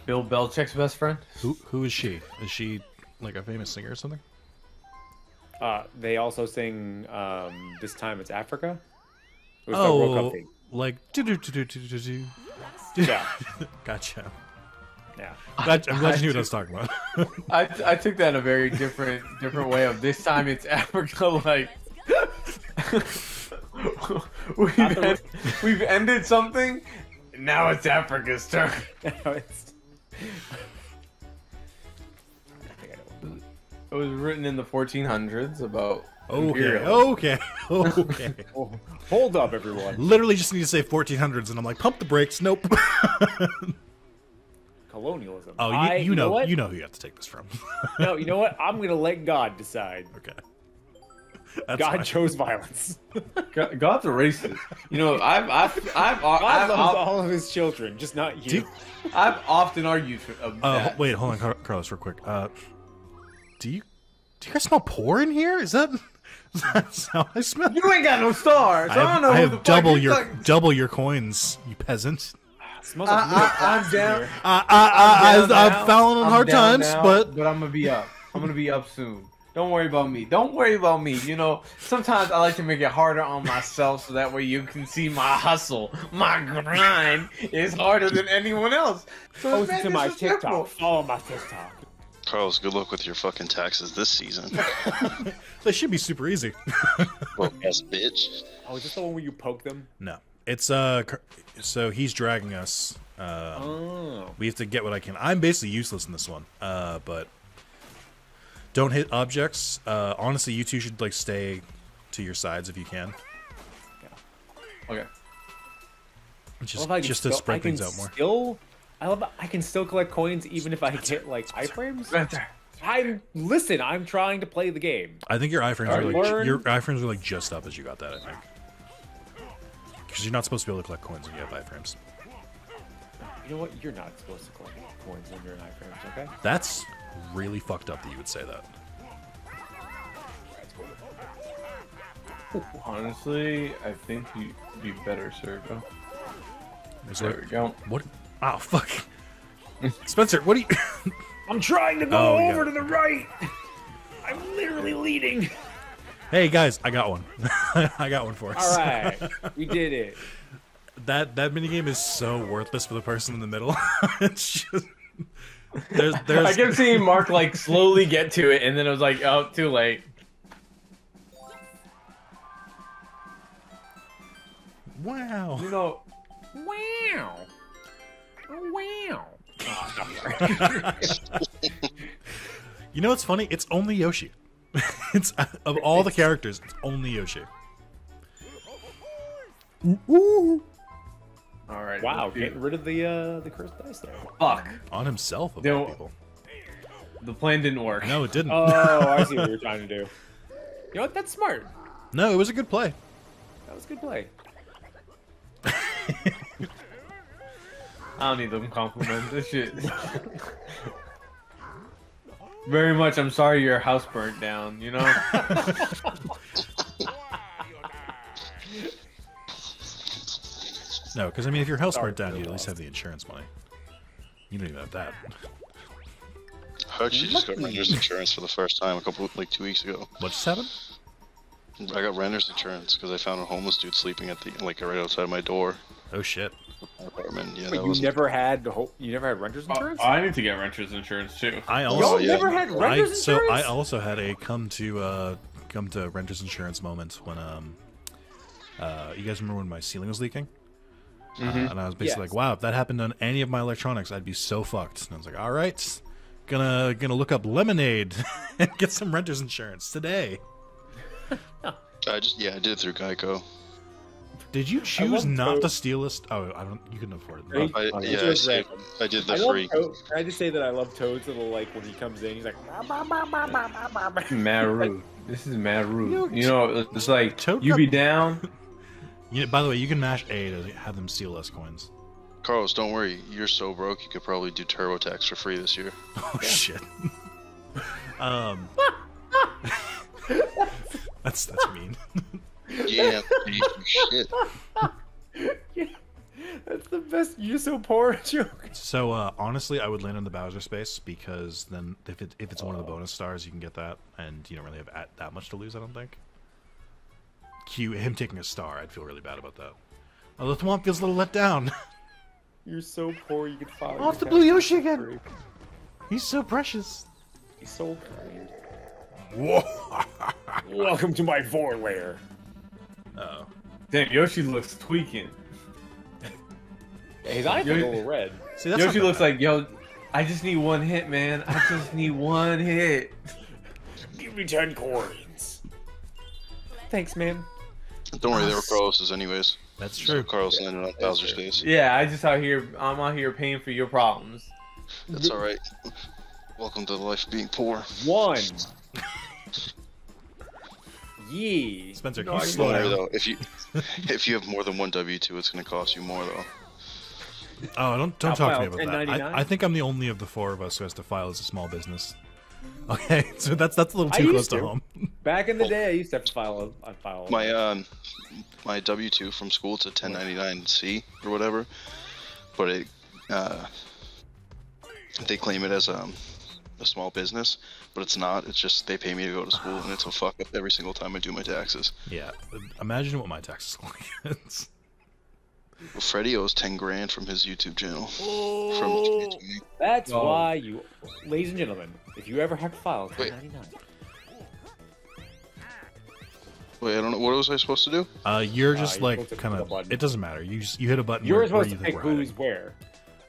Bill Belichick's best friend. Who who is she? Is she like a famous singer or something? Uh, they also sing um, "This Time It's Africa." It was the World Cup Oh, thing. like do do do do do do do. Yeah, Gotcha. yeah. Glad, I'm glad you knew what I was talking about. I, I took that in a very different different way. Of this time it's Africa. Like we've, Not the- end- we've ended something. Now it's Africa's turn. It's- It was written in the 1400s about. Okay, okay, okay. Oh, hold up, everyone. Literally just need to say 1400s, and I'm like, pump the brakes. Nope. Colonialism. oh, you, I- you know, what? you know who you have to take this from. No, you know what? I'm gonna let God decide. okay. That's God fine. chose violence. God- God's a racist. You know, I've I've I've, God I've, loves I've, all of his children, just not you. Do- I've often argued for, of Uh, that. wait, hold on, Carlos, real quick. Uh, do you do you guys smell poor in here? Is that that's that how I smell? You ain't got no stars. I I, don't know I have the double your talking- double your coins, you peasant. smells like uh, I, I'm down. I, I, I, I'm down I, now. I've fallen on I'm hard times, now, but but I'm gonna be up. I'm gonna be up soon. Don't worry about me. Don't worry about me. You know, sometimes I like to make it harder on myself so that way you can see my hustle, my grind is harder than anyone else. So it's Post it to my disrespectful. TikTok. Follow my TikTok. Carlos, good luck with your fucking taxes this season. they should be super easy. Broke ass bitch. Oh, is this the one where you poke them? no, it's uh, so he's dragging us. Um, Oh. we have to get what I can. I'm basically useless in this one. Uh, but don't hit objects. Uh, honestly, you two should like stay to your sides if you can, Okay. just I love how I can just to still- I spread things out more. Still, I love. I can still collect coins even if I hit like iframes. Spencer. I'm listen. I'm trying to play the game. I think your iframes Alright, are like Lauren. your iframes are like just up as you got that. I think because you're not supposed to be able to collect coins when you have iframes. You know what? You're not supposed to collect coins when you're in iframes. Okay. That's really fucked up that you would say that. Honestly, I think you'd be better served. Oh, there there- we go. What? Oh fuck, Spencer. What are you? I'm trying to go Oh, over to the right. I'm literally leading. hey guys, I got one. I got one for us. All right, we did it. that that minigame is so worthless for the person in the middle. it's just there's there's I kept seeing Mark like slowly get to it, and then it was like, oh, too late. wow. You know, Wow. Oh, wow. You know what's funny? It's only Yoshi. it's of all the characters, it's only Yoshi. All right. Wow, getting rid of the uh the cursed dice there. Fuck. On himself of They all people. The plan didn't work. No, it didn't. Oh, I see what you're trying to do. You know what? That's smart. no, it was a good play. That was a good play. I don't need them compliments. This shit. Very much. I'm sorry your house burnt down. You know. No, because I mean, if your house Sorry burnt down, for you at least have the insurance money. You don't even have that. I actually just got renter's insurance for the first time a couple, like two weeks ago. What just happened? I got renter's insurance because I found a homeless dude sleeping at the, like, right outside my door. Oh shit. my apartment. Yeah, Wait, you was never had the whole, you never had renter's insurance? I need to get renter's insurance too. I Y'all also yeah. never had I, renter's so? I also had a come to uh come to renter's insurance moment when um uh you guys remember when my ceiling was leaking? Uh, and I was basically Yes. like, wow, if that happened on any of my electronics, I'd be so fucked. And I was like, all right, gonna gonna look up lemonade and get some renter's insurance today. I just yeah, I did it through Geico. Did you choose not to steal this? Oh, I don't. You couldn't afford it. Right. I, Oh, yeah, I, saved. I did the I free. Toad. Can I just say that I love Toad's little like when he comes in, he's like. Rude. This is mad rude. You know, You know, it's like Toad you be down. You, by the way, you can mash A to have them steal less coins. Carlos, don't worry. You're so broke, you could probably do TurboTax for free this year. Oh shit. um. that's that's mean. Yeah, piece of shit. That's the best. You're so poor joke. So uh, honestly, I would land on the Bowser space because then if it if it's one of the bonus stars, you can get that, and you don't really have at, that much to lose. I don't think. Q him taking a star, I'd feel really bad about that. Oh, the Thwomp feels a little let down. You're so poor. You could file. Off your the blue Yoshi again. free. He's so precious. He's so kind. Whoa. Welcome to my vor lair. Oh. Damn, Yoshi looks tweaking. His eyes are a Yoshi- little red. See, that's Yoshi looks bad. like, yo, I just need one hit, man. I just need one hit. Give me ten coins. Thanks, man. Don't worry, they were Carlos's anyways. That's So true. Carlos landed on Bowser's face. Yeah, I just out here. I'm out here paying for your problems. That's all right. Welcome to the life of being poor. One. Yee. Spencer, No, can you I- slow Don't down? though. If you if you have more than one W two, it's gonna cost you more though. Oh, don't don't I'll talk to me about that. I, I think I'm the only of the four of us who has to file as a small business. Okay, so that's that's a little too close to to. home. Back in the day, I used to have to file a I file. My um my W two from school to 1099 C or whatever, but it uh they claim it as um a small business, but it's not. It's just they pay me to go to school, and it's a fuck up every single time I do my taxes. Yeah, imagine what my taxes look like. Well, Freddie owes 10 grand from his YouTube channel. Oh. From to. That's Oh. why you, ladies and gentlemen, if you ever have to file Wait. 1099, Wait, I don't know. What was I supposed to do? Uh, you're Uh, just you're like kind of. It doesn't matter. You just you hit a button. you're where, where supposed you to think pick who's hiding. where.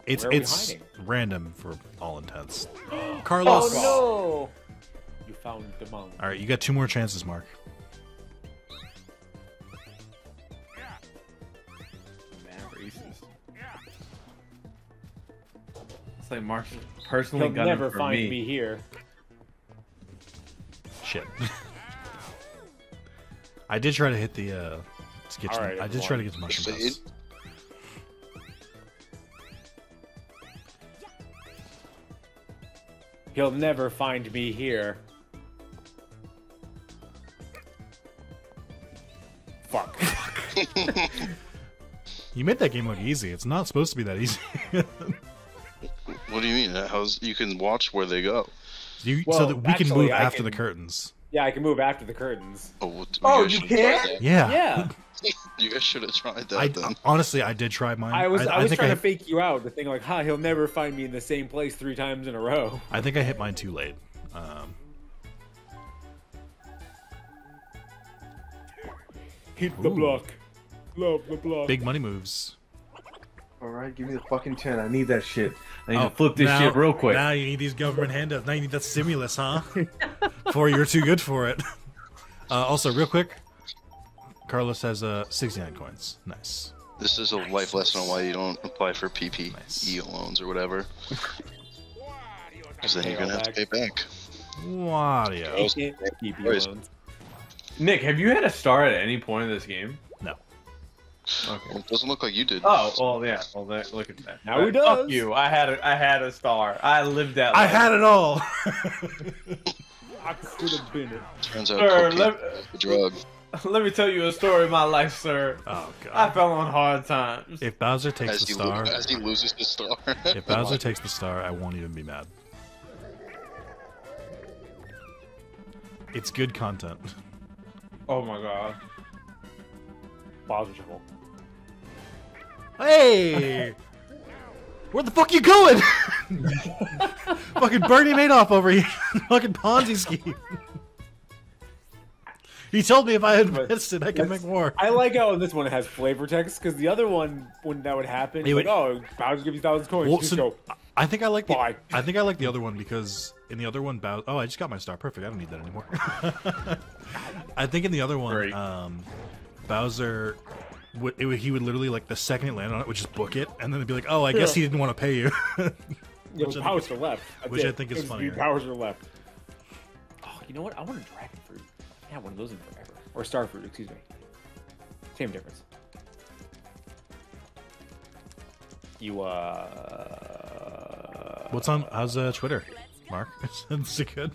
It's where it's hiding? random for all intents. Carlos. Oh Carlos. no! You found the monk. All right, you got two more chances, Mark. Like Mark's personally He'll gunning never for find me. me here. Shit. I did try to hit the. uh to get to, All right, I did try to get to mushroom Fade. house. He'll never find me here. Fuck. You made that game look easy. It's not supposed to be that easy. What do you mean? How's you can watch where they go? you, so that we can move I after the curtains. yeah, I can move after the curtains. Oh, what, Oh, you can't? Yeah. Yeah. You guys should have tried that I then. honestly, I did try mine. I was I, I, was think trying I, to fake you out. The thing like, ha, he'll never find me in the same place three times in a row. I think I hit mine too late. Um, Hit the Ooh. block. Love the block. big money moves. All right, give me the fucking ten. I need that shit. I need Oh, to flip this now- shit real quick. Now you need these government handouts. Now you need that stimulus, huh? Before you're too good for it. Uh, also, real quick, Carlos has uh, 69 coins. Nice. This is a life lesson on why you don't apply for PPE Nice. loans or whatever. Because then you're gonna have to pay back. Wario. was- PP Where's- loans. Nick, have you had a star at any point in this game? No. Well, it doesn't look like you did. Oh well, yeah. Well, there, look at that. Now he But Fuck you. I had a, I had a star. I lived that. I had it all. I could have been it. Turns out Sir, cocaine let, a drug. let me tell you a story of my life, sir. oh god. I fell on hard times. If Bowser takes As the star, lo- as he loses his star. if Bowser takes the star, I won't even be mad. It's good content. Oh my god. Bowser Shuffle. Hey! Where the fuck you going? Fucking Bernie Madoff over here. Fucking Ponzi scheme. He told me if I invested, I could make more. I like how this one has flavor text because the other one, when that would happen, It it's would- like, oh, Bowser gives you thousand coins. Well, just so- go. I think I like the. Bye. I think I like the other one because in the other one, Bowser. Oh, I just got my star. Perfect. I don't need that anymore. I think in the other one, um, Bowser, would, it would, he would literally like the second it landed on it, would just book it, and then it'd be like, oh, I guess he didn't want to pay you. Yeah, Which I with think- Bowser left. That's which I think is It was funnier. Bowser left. Oh, you know what? I want a dragon fruit. I haven't had one of those in forever. Or star fruit, excuse me. Same difference. You uh. What's on? How's uh, Twitter, Mark? Is it good?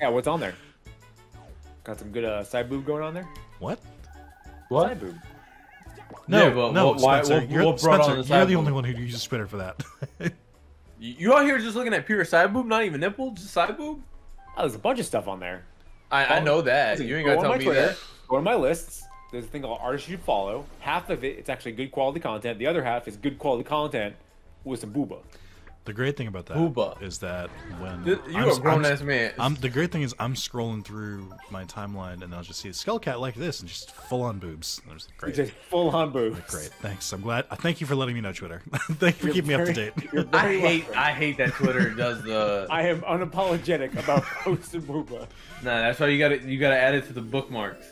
Yeah, what's on there? Got some good uh, side boob going on there. What? Side boob. No, Yeah, but no, what- why- Spencer. what- you're, what brought on Spencer, the you're the only one who uses Twitter for that. You you out here just looking at pure side boob, not even nipple, just side boob? Oh, there's a bunch of stuff on there. I, I know that. Listen, You ain't gotta tell my me Twitter, that. Go on my lists. There's a thing called artists you follow. Half of it, it's actually good quality content. The other half is good quality content with some booba. The great thing about that Booba. is that when You I'm- a grown I'm- ass man. I'm the great thing is I'm scrolling through my timeline and I'll just see a skull cat like this and just full on boobs. And I was like, great, Just full on boobs. great. Thanks. I'm glad. uh, Thank you for letting me know Twitter. thank you for You're keeping me up to date. I very hate welcome. I hate that Twitter does the. I am unapologetic about posting booba. Nah, that's why you gotta you gotta add it to the bookmarks.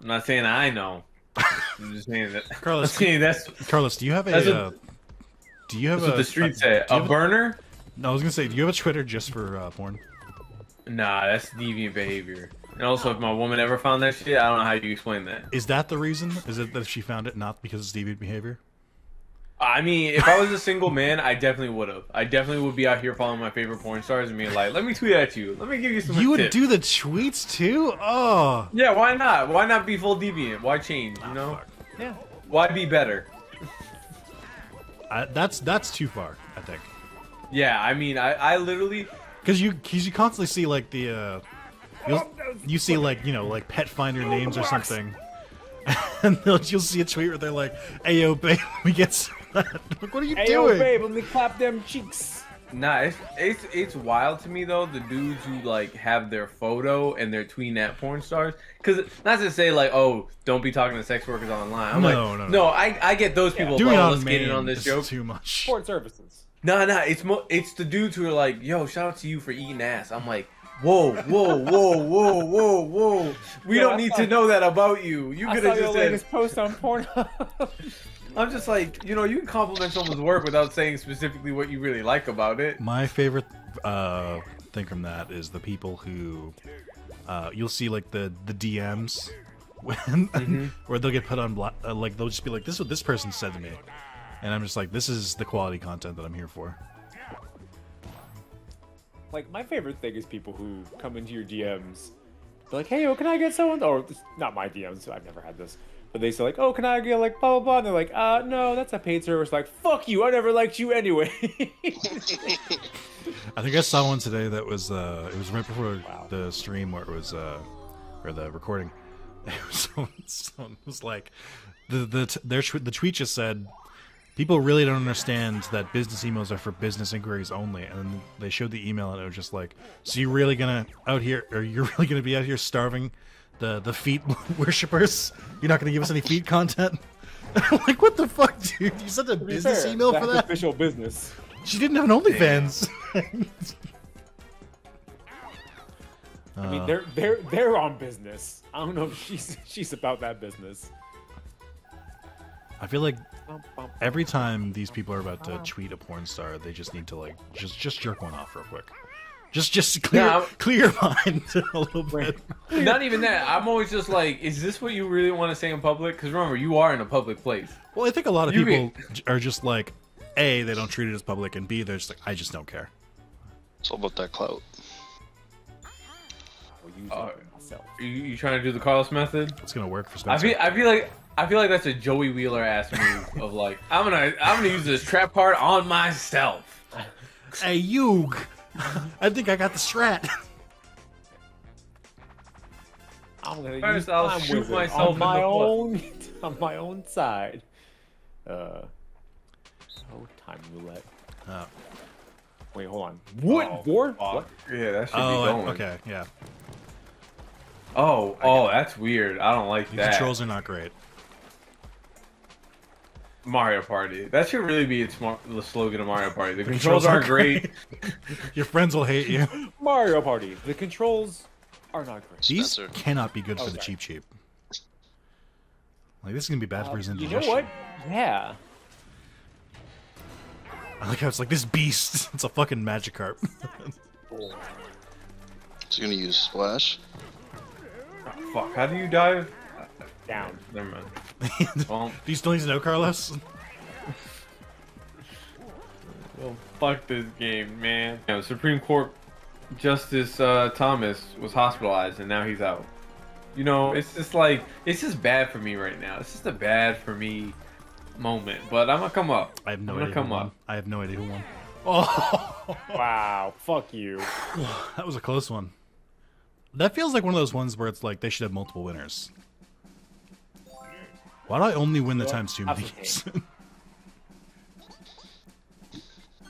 I'm not saying I know. I'm just saying that. Carlos, saying that's Carlos, do you have a? That's what- uh, do you have that's a? what the streets a- say. you A burner? No, I was gonna say, do you have a Twitter just for uh, porn? Nah, that's deviant behavior. And also, if my woman ever found that shit, I don't know how you explain that. Is that the reason? Is it that she found it not because it's deviant behavior? I mean, if I was a single man, I definitely would have. I definitely would be out here following my favorite porn stars and being like, "Let me tweet at you. Let me give you some." You would tips." do the tweets too? Oh, Yeah, why not? Why not be full deviant? Why change? You know? Yeah. Why be better? I, that's that's too far. I think. Yeah, I mean, I, I literally Because you, cause you constantly see like the, uh, you'll, you see like you know like pet finder names or something, and they'll, you'll see a tweet where they're like, "Hey yo, babe, we get some." that." like, what are you Hey, yo, doing? babe, let me clap them cheeks. Nah, it's, it's it's wild to me though the dudes who like have their photo and they're tweeting at porn stars. Cause not to say like oh don't be talking to sex workers online. I'm No, like no, no. no, I I get those people. Doing it oh, on let's get in on this is joke. too much. Porn services. Nah, nah, it's mo- it's the dudes who are like yo shout out to you for eating ass. I'm like. Whoa, whoa, whoa, whoa, whoa, whoa! We Yo, don't I need saw- to know that about you. You could saw have your just said, latest post on Pornhub. I'm just like, you know, you can compliment someone's work without saying specifically what you really like about it. My favorite uh, thing from that is the people who uh, you'll see like the the DMs when Mm-hmm. where they'll get put on bla- uh, like they'll just be like this is what this person said to me, and I'm just like this is the quality content that I'm here for. like my favorite thing is people who come into your DMs, be like, "Hey, yo, can I get someone?" Or it's not my DMs. I've never had this, but they say like, "Oh, can I get like blah blah blah?" And they're like, "Uh, no, that's a paid service." Like, fuck you, I never liked you anyway. I think I saw one today that was uh, it was right before Wow. the stream where it was uh, or the recording. It was someone, someone was like the the t- their the tweet just said people really don't understand that business emails are for business inquiries only, and they showed the email and it was just like, so you're really gonna out here or you're really gonna be out here starving the the feet worshippers? You're not gonna give us any feet content? Like, what the fuck, dude? You sent a business fair, email for that? official business. She didn't have an OnlyFans. I mean, they're they're they're on business. I don't know if she's she's about that business. I feel like every time these people are about to tweet a porn star, they just need to like just just jerk one off real quick. Just just clear Yeah, I'm- clear your mind a little bit. Not even that. I'm always just like, is this what you really want to say in public? Because remember, you are in a public place. Well, I think a lot of You people j- are just like, a they don't treat it as public, and b they're just like, I just don't care. It's all about that clout. I'll Uh, it myself. You, you trying to do the Carlos method? It's gonna work for I feel, I feel like, I feel like that's a Joey Wheeler ass move of like, I'm gonna, I'm gonna use this trap card on myself. hey, Yug, I think I got the strat. I'm gonna First, use I'll Time shoot myself on my own on my own side. Uh, oh, time roulette. Oh. Wait, hold on. What? Oh, War? fuck. What? Yeah, that should oh, be going. okay, yeah. Oh, oh, that's weird. I don't like The that. controls are not great. Mario Party. That should really be its mar- the slogan of Mario Party. The, controls controls, aren't aren't great. Your friends will hate you. Mario Party. The controls are not great. These Spencer. cannot be good for the Cheep Cheep. Like this is gonna be bad for his Uh, you know what? Yeah. I like how it's like this beast. It's a fucking Magikarp. So you're gonna use splash. Fuck, how do you dive? Down. Never mind. Well, Do you still need to know, Carlos? well, fuck this game, man. You know, Supreme Court Justice uh, Thomas was hospitalized and now he's out. You know, it's just like it's just bad for me right now. It's just a bad for me moment. But I'm gonna come up. I have no I'm gonna idea. come up. I have no idea who won. Oh, Wow. Fuck you. that was a close one. That feels like one of those ones where it's like they should have multiple winners. Why do I only win the times two That's games?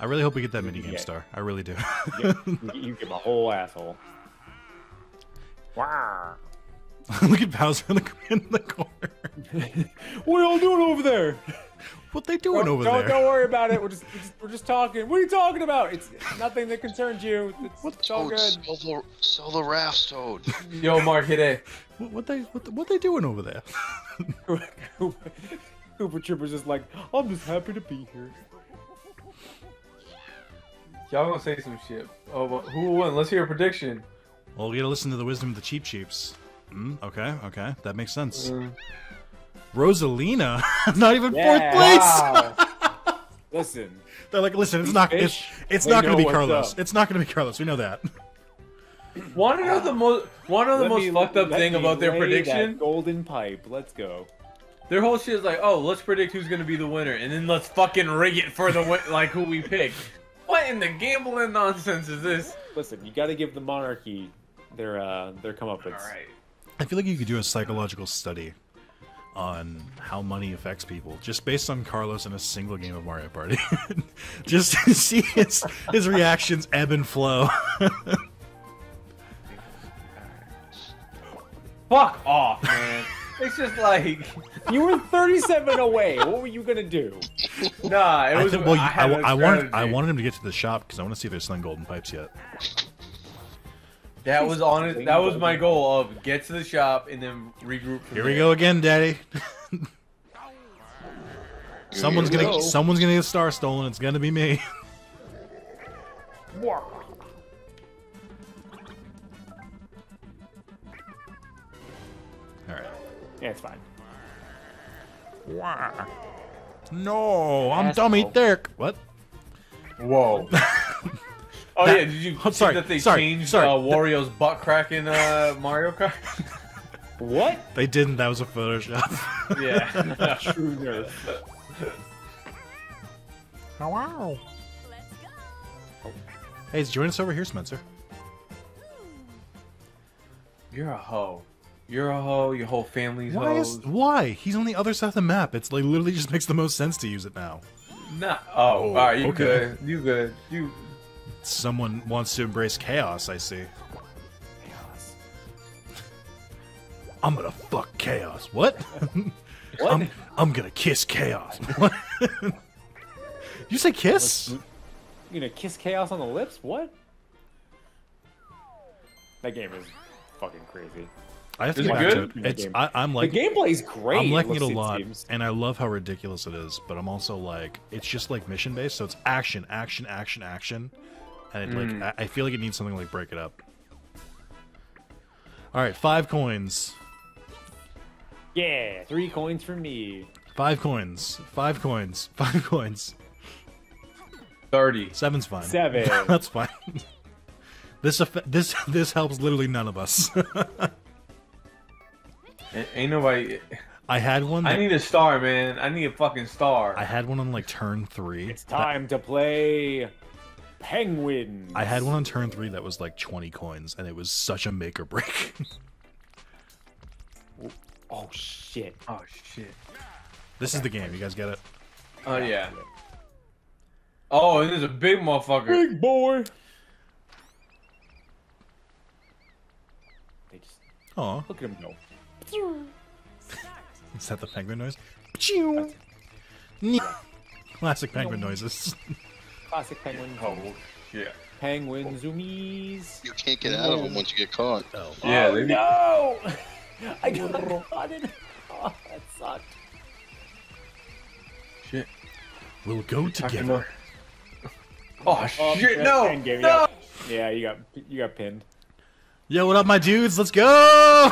I really hope we get that minigame Yeah. star. I really do. You get, you get- my whole asshole. Wow. Look at Bowser in the, in the corner. What are y'all doing over there? What they doing don't, over don't, there? don't worry about it. We're just, we're just we're just talking. What are you talking about? It's nothing that concerns you. It's, it's all Toad, good. Oh, sell the, sell the rafts, Toad. Yo, Mark, hit A. What, what they what, what they doing over there? Koopa Trooper's just like, I'm just happy to be here. Y'all gonna say some shit. Oh, but who will win? Let's hear a prediction. Well, we gotta listen to the wisdom of the Cheep Cheeps. Mm, okay, okay, that makes sense. Mm. Rosalina, not even Yeah. fourth place. Wow. Listen, They're like, listen, it's not it's, it's not gonna be Carlos. up. It's not gonna be Carlos. We know that. Want to know the most? Want to know the let most me- fucked up thing about their prediction? golden pipe. Let's go. Their whole shit is like, oh, let's predict who's gonna be the winner, and then let's fucking rig it for the like who we pick. What in the gambling nonsense is this? Listen, you got to give the monarchy their uh their comeuppance. All right. I feel like you could do a psychological study on how money affects people just based on Carlos in a single game of Mario Party. just to see his his reactions ebb and flow. Fuck off, man. it's just like, You were 37 away. What were you gonna do? nah. It I was. think, well, you- I, I, had wanted I wanted him to get to the shop because I want to see if they're selling golden pipes yet. That was honest. That was my goal of get to the shop and then regroup. From Here we there. go again, Daddy. someone's gonna go. someone's gonna get a star stolen. It's gonna be me. All Yeah, it's fine. No, I'm Asshole. dummy Dirk. What? Whoa. oh That- yeah, did you see sorry, that they sorry, changed sorry. Uh, Wario's butt crack in uh, Mario Kart? What? They didn't. That was a Photoshop. yeah. True nerf. Oh, wow. Hey, join us over here, Spencer. You're a hoe. You're a hoe. Your whole family's Why hoes. is why? He's on the other side of the map. It's like literally just makes the most sense to use it now. Nah. Oh, Oh, all right. You okay. good? You good? You. Someone wants to embrace chaos. I see. Chaos. I'm gonna fuck chaos. What? What? I'm I'm gonna kiss chaos. What? you say kiss? You gonna kiss chaos on the lips? What? That game is fucking crazy. I have to Is get it back good? to it. It's, I, I'm like the gameplay's great. I'm liking it a lot, seems. and I love how ridiculous it is. But I'm also like, it's just like mission based, so it's action, action, action, action, and it, Mm. like I, I feel like it needs something like break it up. All right, five coins, Yeah, three coins for me. five coins, five coins, five coins. Thirty. Seven's fine. Seven. That's fine. This this this helps literally none of us. A- Ain't nobody. I had one. I need a star, man. I need a fucking star. I had one on like turn three. It's that- time to play penguin. I had one on turn three that was like 20 coins, and it was such a make or break. Oh shit. oh shit. this is the game. You guys get it? Oh yeah. Oh, and there's a big motherfucker. Big boy. They just Oh, look at him go. Is that the penguin noise? Classic penguin noises. Classic penguin. Oh shit. Penguin zoomies. You can't get out of them once you get caught. Oh, Yeah, oh, they no! I got caught in. Oh, that sucked. Shit. we'll go together. Oh Oh, shit! that No! pen game, No! Yeah, you got you got pinned. Yo, what up, my dudes? Let's go!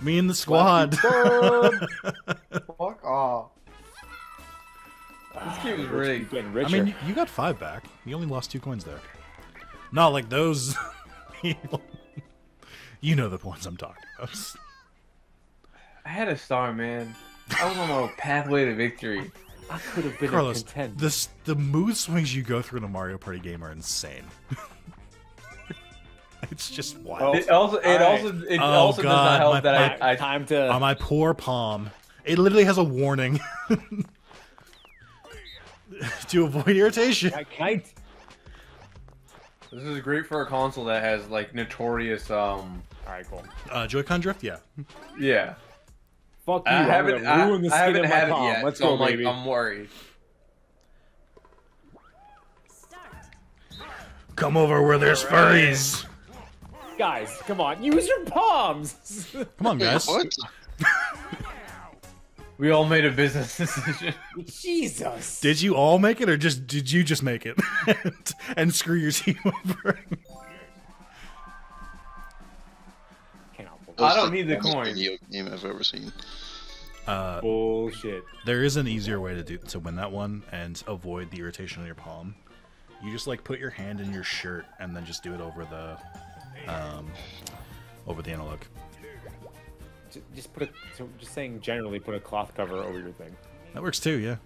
Me and the squad. Fuck off. This game is Rich- rigged. Getting I mean, you got five back. You only lost two coins there. Not like those people. You know the ones I'm talking about. I had a star, man. I was on a pathway to victory. I could have been Carlos, a contender. this, the mood swings you go through in a Mario Party game are insane. it's just wild. It also, it Alright. also, it Oh, also does God, not help my that I, I, Time to. on my poor palm. It literally has a warning. to avoid irritation. I, can I- This is great for a console that has like notorious um All right, cool. Uh, Joy-Con drift, yeah. yeah. Fuck you. I I'm haven't gonna I, ruin the I skin haven't of my had it yet. Let's so go, I'm like baby. I'm worried. Come over where there's furries. Guys, come on. Use your palms. Come on, guys. What? We all made a business decision. Jesus. Did you all make it, or just did you just make it and screw your team over? Cannot believe- I don't need the dumbest coin. Video game I've ever seen. Uh, Bullshit. there is an easier way to do to win that one and avoid the irritation on your palm. You just like put your hand in your shirt and then just do it over the, um, over the analog. Just put a. So just saying, generally, put a cloth cover over your thing. That works too, yeah.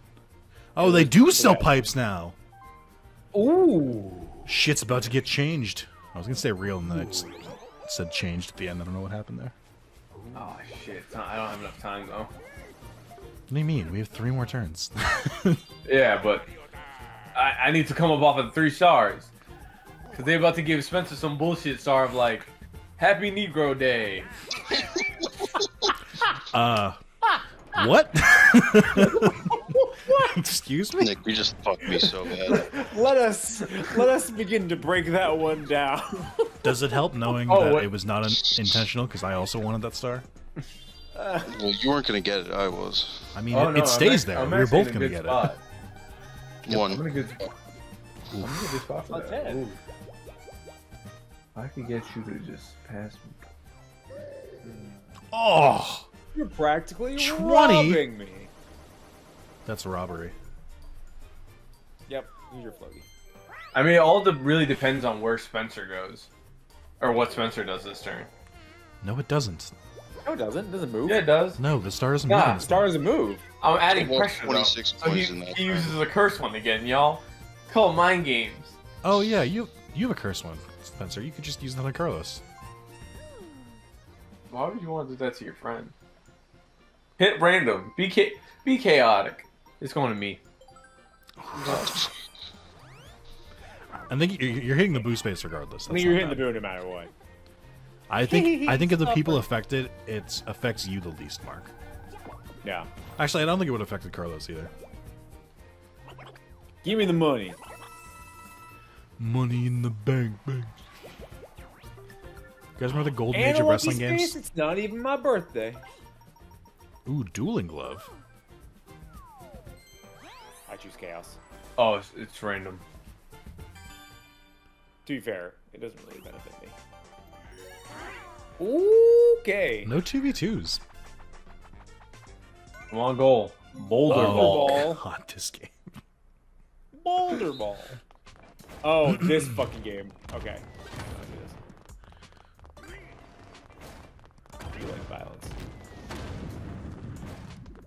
Oh, they do sell pipes now. Ooh. Shit's about to get changed. I was gonna say real, and then it just said changed at the end. I don't know what happened there. Oh shit! I don't have enough time though. What do you mean? We have three more turns. Yeah, but I, I need to come up off of three stars. Cause they about to give Spencer some bullshit star of like, Happy Negro Day. uh, what? Excuse me. Nick, you just fucked me so bad. Let us let us begin to break that one down. Does it help knowing Oh, that what- it was not un- intentional? Because I also wanted that star. Well, you weren't gonna get it. I was. I mean, Oh, it, no, it I'm stays there. I'm We were actually both gonna get spot. I'm in One. a good spot. I'm in a good spot for that. Ooh. I could get you to just pass me. Oh, You're practically 20? robbing me. that's a robbery. Yep. Use your floaty. I mean, it all de- really depends on where Spencer goes, or what Spencer does this turn. No, it doesn't. No, it doesn't. It doesn't move. Yeah, it does. No, the star doesn't Nah, move. in Star doesn't move. I'm adding Well, pressure. though. 26 So he, in that he uses a curse one again, y'all. Call it mind games. Oh yeah, you you have a curse one, Spencer. You could just use that on Carlos. Why would you want to do that to your friend? Hit random. Be cha- be chaotic. It's going to me. I think you're, you're hitting the boost base regardless. I think you're hitting the boon no matter what. I think I think of the people affected, it affects you the least, Mark. Yeah. Actually, I don't think it would have affected Carlos either. Give me the money. Money in the bank, bank. You guys remember the Golden Age of lucky wrestling space, games? It's not even my birthday. Ooh, dueling glove. I choose chaos. Oh, it's, it's random. To be fair, it doesn't really benefit me. Okay. No two v twos. Come on, goal. Boulder Oh. ball. Ball. God, this game. Boulder ball. Oh, this fucking game. Okay. This. You like violence.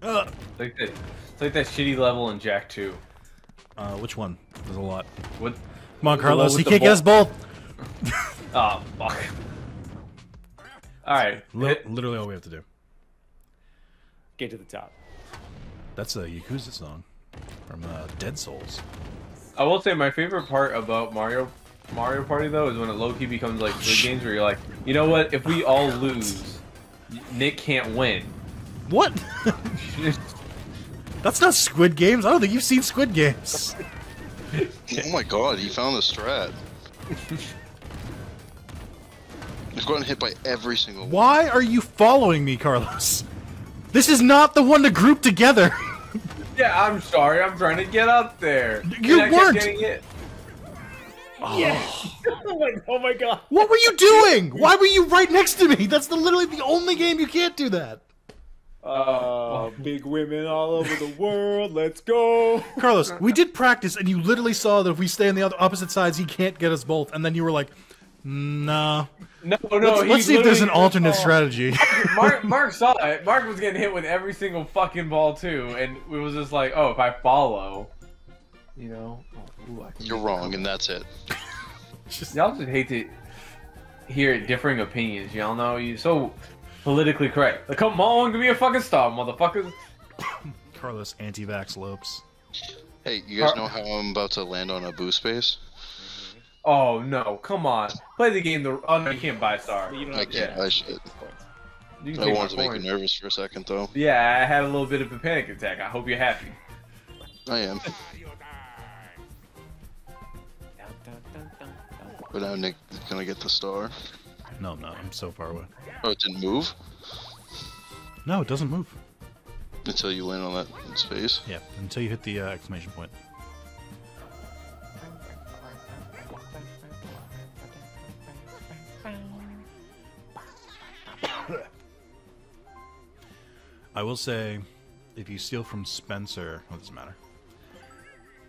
Uh, It's like that. It's like that shitty level in Jak Two. uh, which one? There's a lot. What? Come on, Carlos. one He can't get us both. Oh fuck. All right. Li- literally all we have to do. Get to the top. That's a Yakuza song from uh, Dead Souls. I will say my favorite part about Mario Mario Party though is when it low key becomes like the games where you're like, you know what? If we all lose, Nick can't win. What? That's not Squid Games. I don't think you've seen Squid Games. Oh my god, he found the strat. I've gotten hit by every single one. Why are you following me, Carlos? This is not the one to group together. yeah, I'm sorry. I'm trying to get up there. You And I kept weren't. Getting. Yes. oh my. Oh my god. What were you doing? Why were you right next to me? That's the, literally the only game you can't do that. Uh, big women all over the world. Let's go. Carlos, we did practice, and you literally saw that if we stay on the other opposite sides, he can't get us both. And then you were like, "Nah, No, no. let's, let's see if there's an alternate oh. strategy." Mark, Mark saw it. Mark was getting hit with every single fucking ball too, and it was just like, oh, if I follow, you know, oh, ooh, You're wrong, and that's it. Just- Y'all just hate to hear differing opinions. Y'all know you're so politically correct. Like, come on, give me a fucking star, motherfuckers. Carlos anti-vax Lopes. Hey, you guys Har- know how I'm about to land on a boost space? Mm-hmm. Oh no, come on. Play the game. The oh no, you can't buy a star. You don't I can't yeah. buy shit. points. You I take wanted to my make you nervous for a second, though. Yeah, I had a little bit of a panic attack. I hope you're happy. I am. But now Nick is gonna get the star. No, I'm not. I'm so far away. Oh, it didn't move No, it doesn't move. until you land on that space. Yeah, until you hit the uh, exclamation point. I will say, if you steal from Spencer, well, it doesn't matter.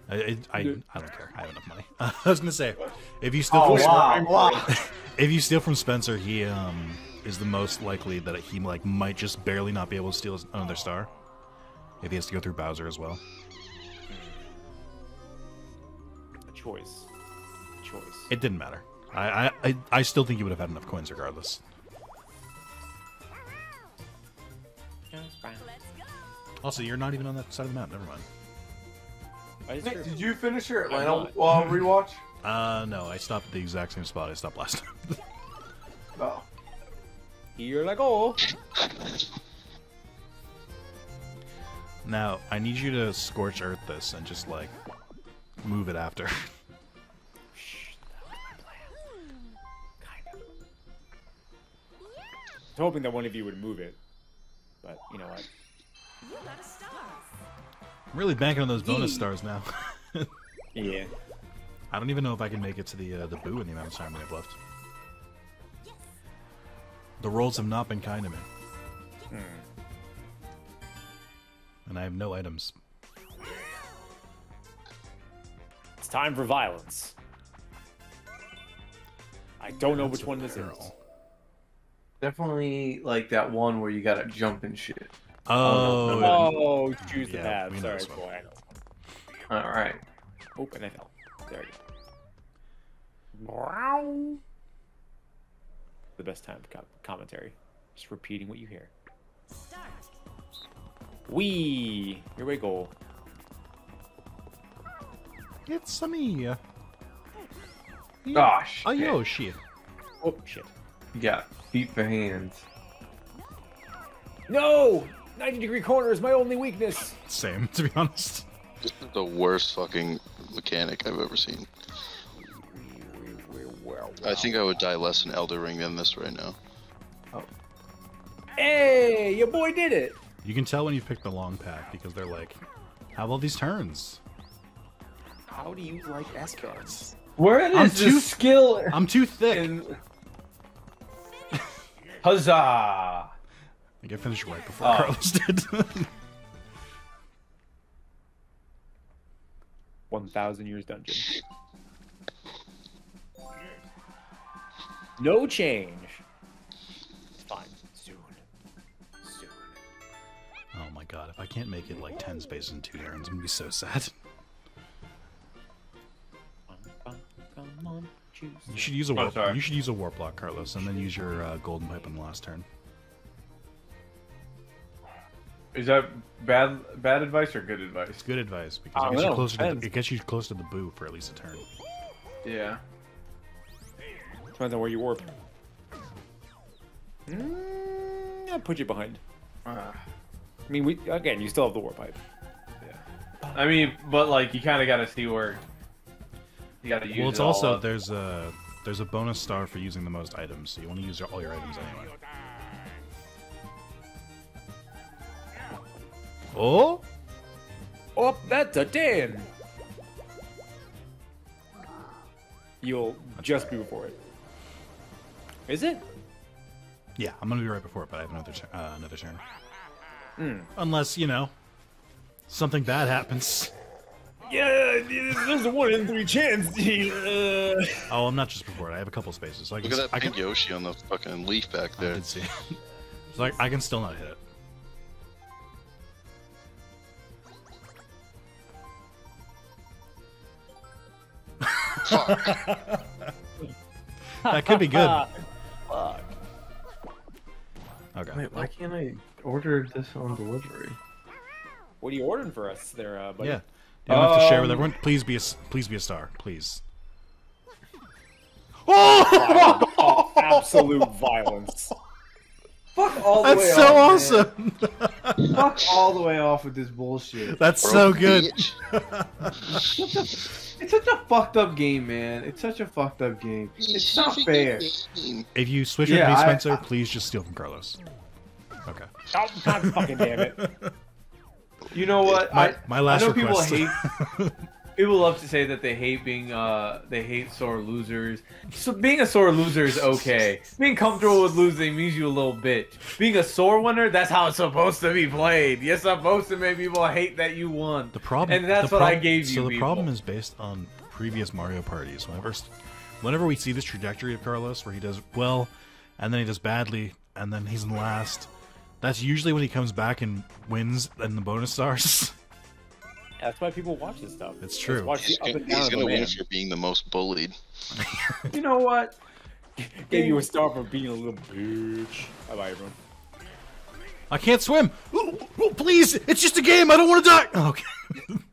I, I, I, I don't care. I have enough money. I was gonna say, if you steal Oh from wow, wow. if you steal from Spencer, he um is the most likely that he like might just barely not be able to steal another star. If he has to go through Bowser as well. A choice. A choice. It didn't matter. I I, I, I still think you would have had enough coins regardless. Also, you're not even on that side of the map. Never mind. I Nick, did you finish your I'm Atlanta not. uh, rewatch? Uh, no, I stopped at the exact same spot I stopped last time. Oh. You're like, oh. now, I need you to scorch earth this and just like move it after. Shh, that my plan. Kind of. I was hoping that one of you would move it, but you know what? I'm really banking on those bonus Yee. stars now. Yeah. I don't even know if I can make it to the uh, the boo in the amount of time we have left. The rolls have not been kind to me. And I have no items. It's time for violence. I don't know which one this is. Definitely like that one where you gotta jump and shit. Oh, oh, oh, choose the Yeah, path. Sorry, boy. All right. Oh, it. I fell. There we go. Wow. The best time co- commentary. Just repeating what you hear. Wee! Here we go. it's a me. A Gosh. Yoshi. Oh, shit. You got feet for hands. No! 90 degree corner is my only weakness. Same, to be honest. This is the worst fucking mechanic I've ever seen. I think I would die less in Elden Ring than this right now. Oh. Hey, your boy did it! You can tell when you pick the long path because they're like, have all these turns. How do you like S-Cards? Where is I'm this too- skill I'm too thick. in? Huzzah! I think I finished right before Oh. Carlos did. 1,000 years dungeon. No change. It's fine. Soon. Soon. oh my god, if I can't make it like 10 spaces in two turns, I'm gonna be so sad. Come on. You should use a Oh, warp. sorry. you should use a warp block, Carlos, and then use your uh, golden pipe on the last turn. Is that bad bad advice or good advice? It's good advice because I it gets, you closer to the, it gets you close to the boo for at least a turn. Yeah. Depends on where you warp. Mm, I'll put you behind. Uh, I mean, we again, you still have the warp pipe. Yeah. I mean, but like you kind of got to see where you got to use. Well, it's it all also up. there's a there's a bonus star for using the most items, so you want to use all your items anyway. Oh, Oh, that's a 10! You'll just be before it. Is it? yeah, I'm gonna be right before it, but I have another uh, another turn. Hmm. Unless you know something bad happens. Yeah, there's a one in three chance. uh... Oh, I'm not just before it. I have a couple spaces, so I can Look at that I can, Yoshi on the fucking leaf back there. I there. did see. so I, I can still not hit it. that could be good. Fuck. Okay. Wait, why can't I order this on delivery? What are you ordering for us there, uh, buddy? Yeah. You don't have to share with Um, everyone. Please be a s- please be a star, please. Oh, Oh, absolute violence. Fuck all the way off. that's so off, awesome. Fuck all the way off with this bullshit. That's so Broke good. Bitch. It's such a fucked up game, man. It's such a fucked up game. It's not fair. If you switch with me, Spencer, I- please just steal from Carlos. Okay. Oh, God fucking damn it. You know what? My, I, my last I know request. people hate. People love to say that they hate being uh they hate sore losers. So being a sore loser is okay. Being comfortable with losing means you a little bitch. Being a sore winner, that's how it's supposed to be played. You're supposed to make people hate that you won. The problem, And that's what I gave you, So the people. problem is based on previous Mario parties. Whenever, whenever we see this trajectory of Carlos, where he does well, and then he does badly, and then he's in last, that's usually when he comes back and wins in the bonus stars. That's why people watch this stuff. It's true. Watch He's the up gonna, and down he's gonna win man. for being the most bullied. You know what? Gave you a star for being a little bitch. Bye bye, everyone. I can't swim. Ooh, ooh, please, it's just a game. I don't want to die. Oh, okay.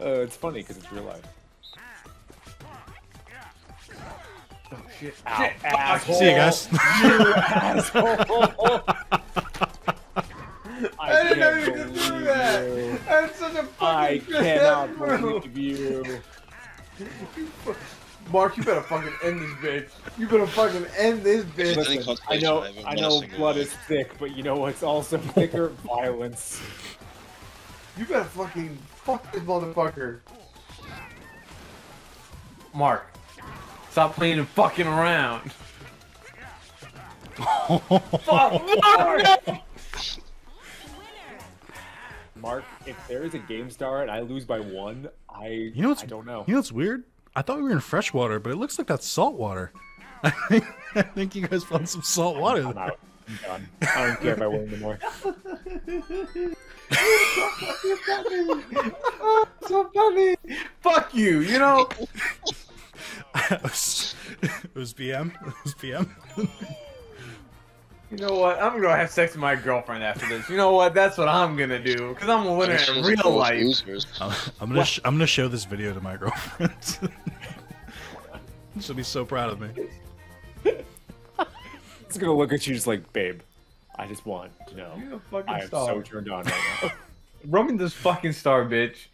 Uh, it's funny because it's real life. Oh shit. Ow, asshole. See you guys. asshole. I didn't know you can't could do that. you. That's such a fucking I cannot move. believe you. Mark, you better fucking end this bitch. You better fucking end this bitch. Listen, Listen, I know, I haven't I won a know, blood is thick, but you know what's also thicker? Violence. You better fucking fuck this motherfucker. Mark, stop playing and fucking around. fuck, Mark! Mark, if there is a game star and I lose by one, I You know what's I don't know. You know what's weird? I thought we were in freshwater, but it looks like that's salt water. I think, I think you guys found some salt water. I'm out. I'm done. I don't care if I win anymore. so funny. Fuck you. You know. it, was, it was BM. It was BM. You know what? I'm gonna have sex with my girlfriend after this. You know what? That's what I'm gonna do. Cause I'm a winner in real life. Losers. I'm, I'm gonna sh- I'm gonna show this video to my girlfriend. She'll be so proud of me. It's gonna look at you just like, babe. I just want to know. You're a fucking I am star. so turned on right now. Roman this fucking star, bitch.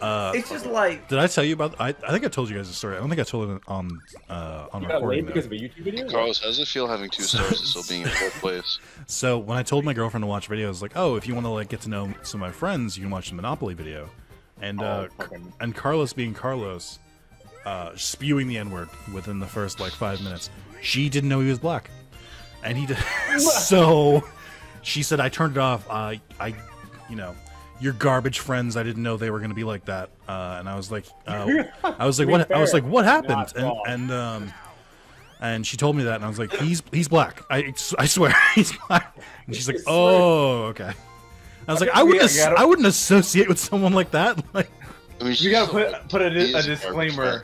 Uh, It's just like did I tell you about? I, I think I told you guys the story. I don't think I told it on uh, on You got recording. late because of a YouTube video? Carlos, how does it feel having two stars and still being in fourth place? So when I told my girlfriend to watch videos, like, oh, if you want to like get to know some of my friends, you can watch the Monopoly video, and uh, Oh, fucking- and Carlos being Carlos, uh, spewing the N word within the first like five minutes. She didn't know he was black, and he did. so she said, I turned it off. I I, you know. Your garbage friends. I didn't know they were going to be like that, uh, and I was like, uh, I was like, To be what? I was like, what happened? And and um, and she told me that, and I was like, he's he's black. I I swear he's black. And she's like, oh, okay. I was like, I wouldn't Yeah, I as- gotta- I wouldn't associate with someone like that. Like, I mean, you gotta put put a, a disclaimer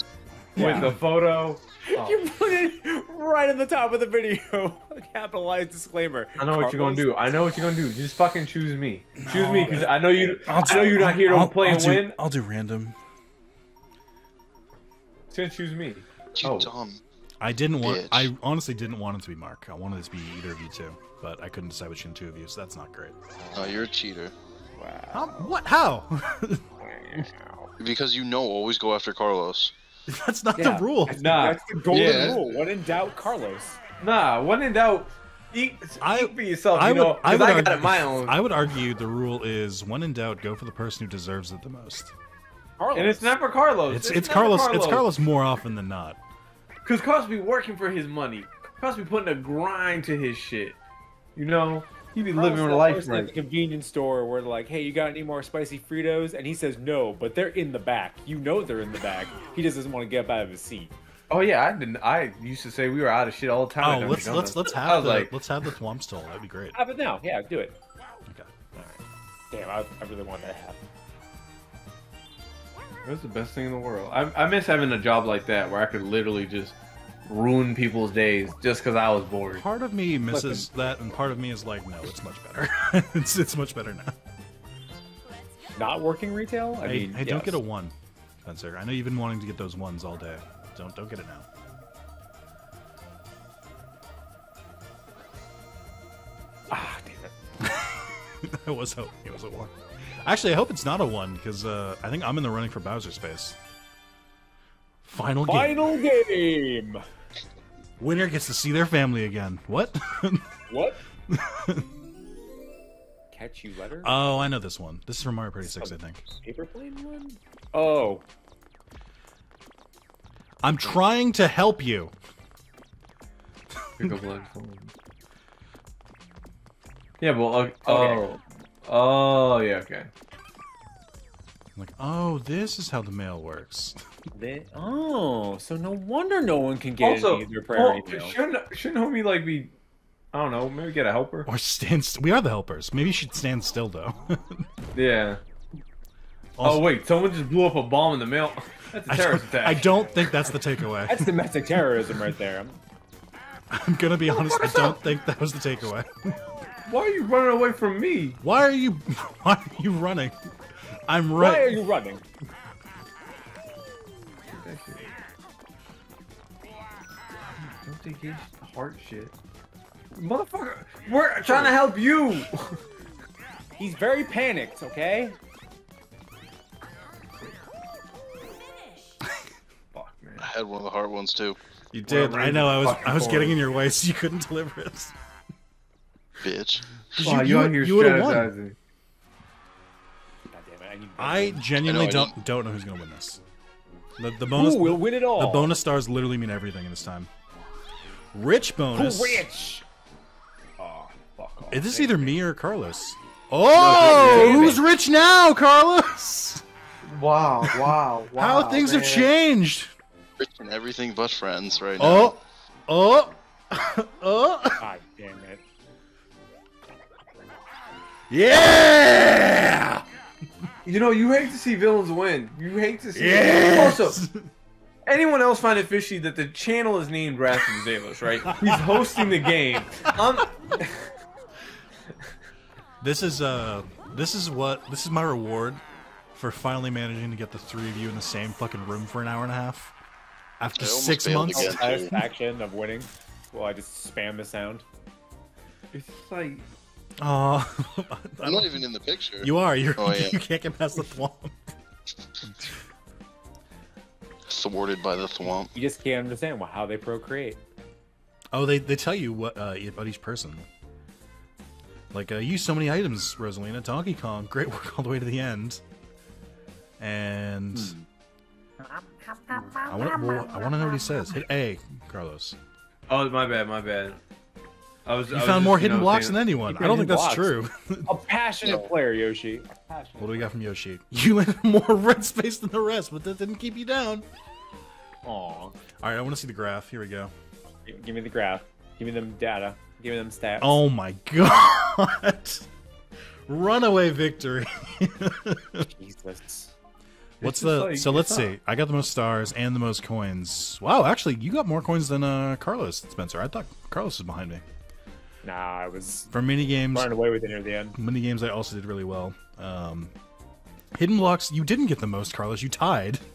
with Yeah. the photo. Oh, You put it right at the top of the video. Capitalized disclaimer. I know what you're gonna do. I know what you're gonna do. Just fucking choose me. Choose me because I know you. I'll I know you're not here to I'll- play I'll and do, win. I'll do random. Just gonna choose me. You Oh. dumb. I didn't want. Bitch. I honestly didn't want it to be Mark. I wanted it to be either of you two, but I couldn't decide between two of you, so that's not great. Oh, you're a cheater. How, what? How? Because you know always go after Carlos. that's not Yeah. the rule. Nah. That's the golden Yeah. rule. When in doubt, Carlos. Nah. When in doubt, eat, I- eat for yourself. I you would. know, I 'cause would I, argue, got it my own. I would argue the rule is when in doubt, go for the person who deserves it the most. Carlos. and it's never Carlos. It's it's, Carlos. It's Carlos more often than not. Because Carlos be working for his money. Carlos be putting a grind to his shit. You know, he be Carlos living that a life person at the convenience store where they're like, "Hey, you got any more spicy Fritos?" And he says no, but they're in the back. You know they're in the back. He just doesn't want to get up out of his seat. Oh yeah, I didn't. I used to say we were out of shit all the time. Oh, let's let's let's I have was the like, let's have the Thwomp stall. That'd be great. Have it now. Yeah, do it. Okay. Damn, I, I really want that to happen. It was the best thing in the world. I, I miss having a job like that where I could literally just ruin people's days just because I was bored. Part of me misses that, and part of me is like, no, it's much better. it's it's much better now. Not working retail? I hey, mean, hey, don't get a one, Spencer. I know you've been wanting to get those ones all day. Don't don't get it now. Ah, damn it. I was hoping it was a one. Actually, I hope it's not a one because uh, I think I'm in the running for Bowser space. Final, game. Final game. Winner gets to see their family again. What? What? Catch you letter? oh, I know this one. This is from Mario Party 6, I think. Paper plane one? Oh. I'm trying to help you. Pick up like phone. Yeah, well, uh, oh, oh, yeah, okay. I'm like, oh, this is how the mail works. They, oh, so no wonder no one can get also, any of their oh, priority well, mail. shouldn't shouldn't homie like be, I don't know, maybe get a helper. Or stand. St- we are the helpers. Maybe you should stand still though. Yeah. Oh, also- oh wait, someone just blew up a bomb in the mail. That's a I terrorist don't, attack. I don't think that's the takeaway. That's domestic terrorism right there. I'm- I'm gonna be honest. I don't up? think that was the takeaway. Why are you running away from me? Why are you? Why are you running? I'm Why are you running? Don't take his heart shit. Motherfucker, we're trying to help you. He's very panicked, okay? Fuck, man. I had one of the hard ones too. You did. I know. I was. I was getting in your way, so you couldn't deliver it. Bitch. Wow, you, you, you, out here you would have won. strategizing. God damn it, I genuinely I know, I don't don't know who's gonna win this. The, the bonus. Who will win it all? The bonus stars literally mean everything in this time. Rich Who bonus. rich? Oh, fuck off. Is this either me or Carlos? Oh, damn who's rich now, Carlos? Wow, wow, wow. How things have changed. Rich and everything but friends right now. Oh, oh, oh. God damn it. Yeah! You know, you hate to see villains win. You hate to see. Yes! Also, anyone else find it fishy that the channel is named Wrath of Zalis, right? He's hosting the game. Um, This is uh, this is what this is my reward for finally managing to get the three of you in the same fucking room for an hour and a half after I six failed months. again. Satisfaction of winning. Well, I just spam the sound. it's like Aw. I'm not even in the picture. you are. You're. Oh, yeah. You can't get past the thwomp. Thwarted by the Thwomp. You just can't understand wh- how they procreate. Oh, they they tell you what uh, about each person. Like, uh, use so many items, Rosalina. Donkey Kong, great work all the way to the end. And I want well, I want to know what he says. Hit A, Carlos. Oh, my bad, my bad. I was. You I was found just, more you hidden know, blocks than anyone. I don't think that's blocks. true. A passionate player, Yoshi. Passionate. what do we got from Yoshi? You landed more red space than the rest, but that didn't keep you down. Aw. All right, I want to see the graph. Here we go. Give me the graph. Give me them data. Give me them stats. Oh my god! Runaway victory. Jesus. What's just the? like- so let's it's not- see. I got the most stars and the most coins. Wow, actually, you got more coins than uh, Carlos Spencer. I thought Carlos was behind me. Nah, I was For mini games, running away with it near the end. mini games, I also did really well. Um, hidden blocks, you didn't get the most, Carlos. You tied.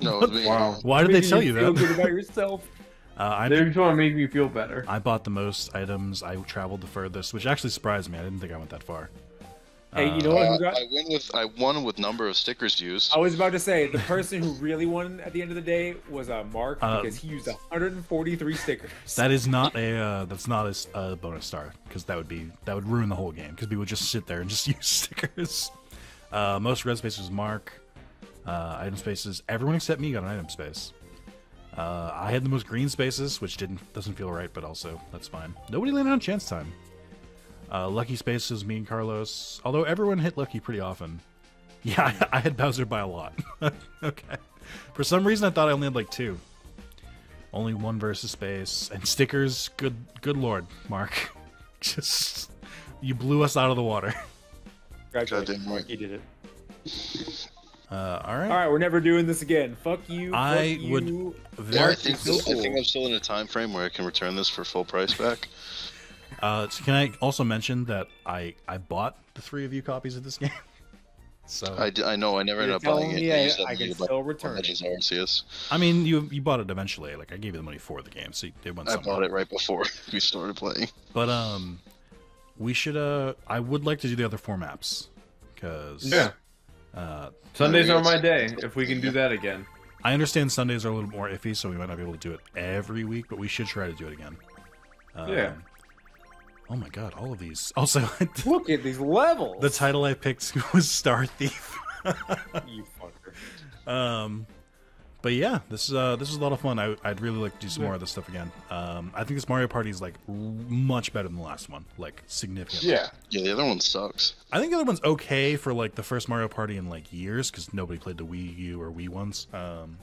No, it was me. Wow. Why did they Making tell you feel that? good about yourself. Uh, I They just want to make me feel better. I bought the most items. I traveled the furthest, which actually surprised me. I didn't think I went that far. Hey, you know what? Uh, Who got? I win with I won with number of stickers used. I was about to say the person who really won at the end of the day was uh, Mark Uh, because he used 143 stickers. That is not a uh, that's not a s- a bonus star because that would be that would ruin the whole game because people would just sit there and just use stickers. Uh, most red spaces Mark. Uh, item spaces. Everyone except me got an item space. Uh, I had the most green spaces, which didn't doesn't feel right, but also that's fine. Nobody landed on chance time. Uh, lucky spaces, me and Carlos. Although everyone hit lucky pretty often. Yeah, I, I had Bowser by a lot. okay. For some reason, I thought I only had like two. Only one versus space and stickers. Good, good lord, Mark. Just you blew us out of the water. Congratulations, Goddamn right. Mark. You did it. Uh, all right. All right, we're never doing this again. Fuck you. I fuck would you. Yeah, I think so I think. I'm still in a time frame where I can return this for full price back. Uh, so can I also mention that I I bought the three of you copies of this game? So I, d- I know I never ended up buying it. me You I- said I can you bought still return it. Legends Arceus. I mean, you you bought it eventually. Like I gave you the money for the game, so it went I bought it right before we started playing. But um, we should. Uh, I would like to do the other four maps because Yeah. Uh, Sundays are my day. If we can do that again. I understand Sundays are a little more iffy, so we might not be able to do it every week, but we should try to do it again. Um, Yeah. Oh my god, all of these. Also, Look at these levels. the title I picked was Star Thief. you fucker. Um, but yeah, this is uh, this is a lot of fun. I, I'd really like to do some more of this stuff again. Um, I think this Mario Party is like much better than the last one, like significantly. Yeah. Yeah, the other one sucks. I think the other one's okay for like the first Mario Party in like years because nobody played the Wii U or Wii ones. Um,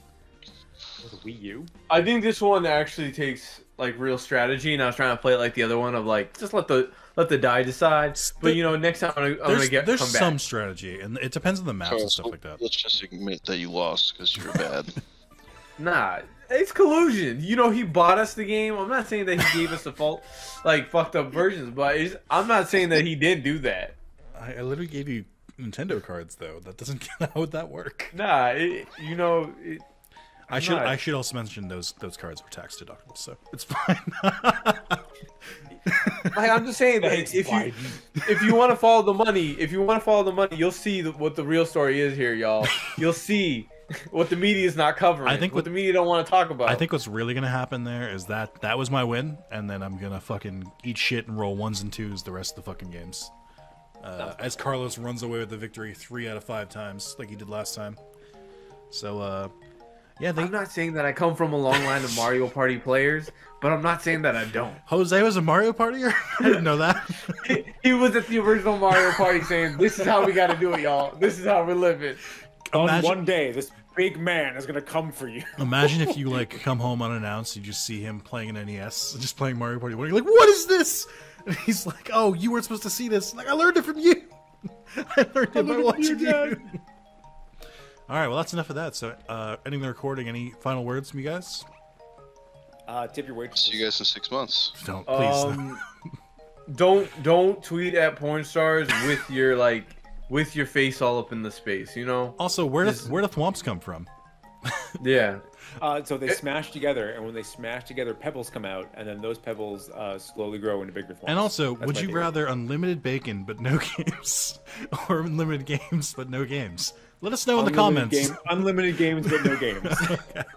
Was it Wii U? I think this one actually takes like real strategy, and I was trying to play it like the other one of like just let the let the die decide. But you know, next time I'm gonna, I'm there's gonna get there's come some back. strategy, and it depends on the maps and Charles, stuff like that. Let's just admit that you lost because you're bad. Nah, it's collusion. You know, he bought us the game. I'm not saying that he gave us the fault, like fucked up versions, but it's, I'm not saying that he did do that. I, I literally gave you Nintendo cards though. That doesn't how would that work? Nah, it, you know, it, I should not- I should also mention those those cards were tax deductible, so it's fine. like I'm just saying that Thanks, if you if you want to follow the money, if you want to follow the money, you'll see the, what the real story is here, y'all. You'll see what the media is not covering. I think what what- the media don't want to talk about. I think what's really gonna happen there is that that was my win, and then I'm gonna fucking eat shit and roll ones and twos the rest of the fucking games. Uh, as Carlos runs away with the victory three out of five times, like he did last time. So, uh, yeah, they, I'm not saying that I come from a long line of Mario Party players, but I'm not saying that I don't. Jose was a Mario partier. I didn't know that. He, he was at the original Mario Party saying, "This is how we got to do it, y'all. This is how we're living." On one day, this big man is gonna come for you. Imagine if you like come home unannounced, and you just see him playing an NES, just playing Mario Party. One. You're like, "What is this?" And he's like, "Oh, you weren't supposed to see this." Like, I learned it from you. I learned it by watching you. All right, well, that's enough of that. So, uh, ending the recording. Any final words from you guys? Uh, tip your waitress. See you guys in six months. Don't please. Um, don't don't tweet at porn stars with your like with your face all up in the space. You know? also, where do this- where do thwomps come from? Yeah. Uh, so they smash together, and when they smash together, pebbles come out, and then those pebbles uh, slowly grow into bigger forms. And also, That's would you theory. rather unlimited bacon but no games, or unlimited games but no games? Let us know in the comments. Game, unlimited games, but no games.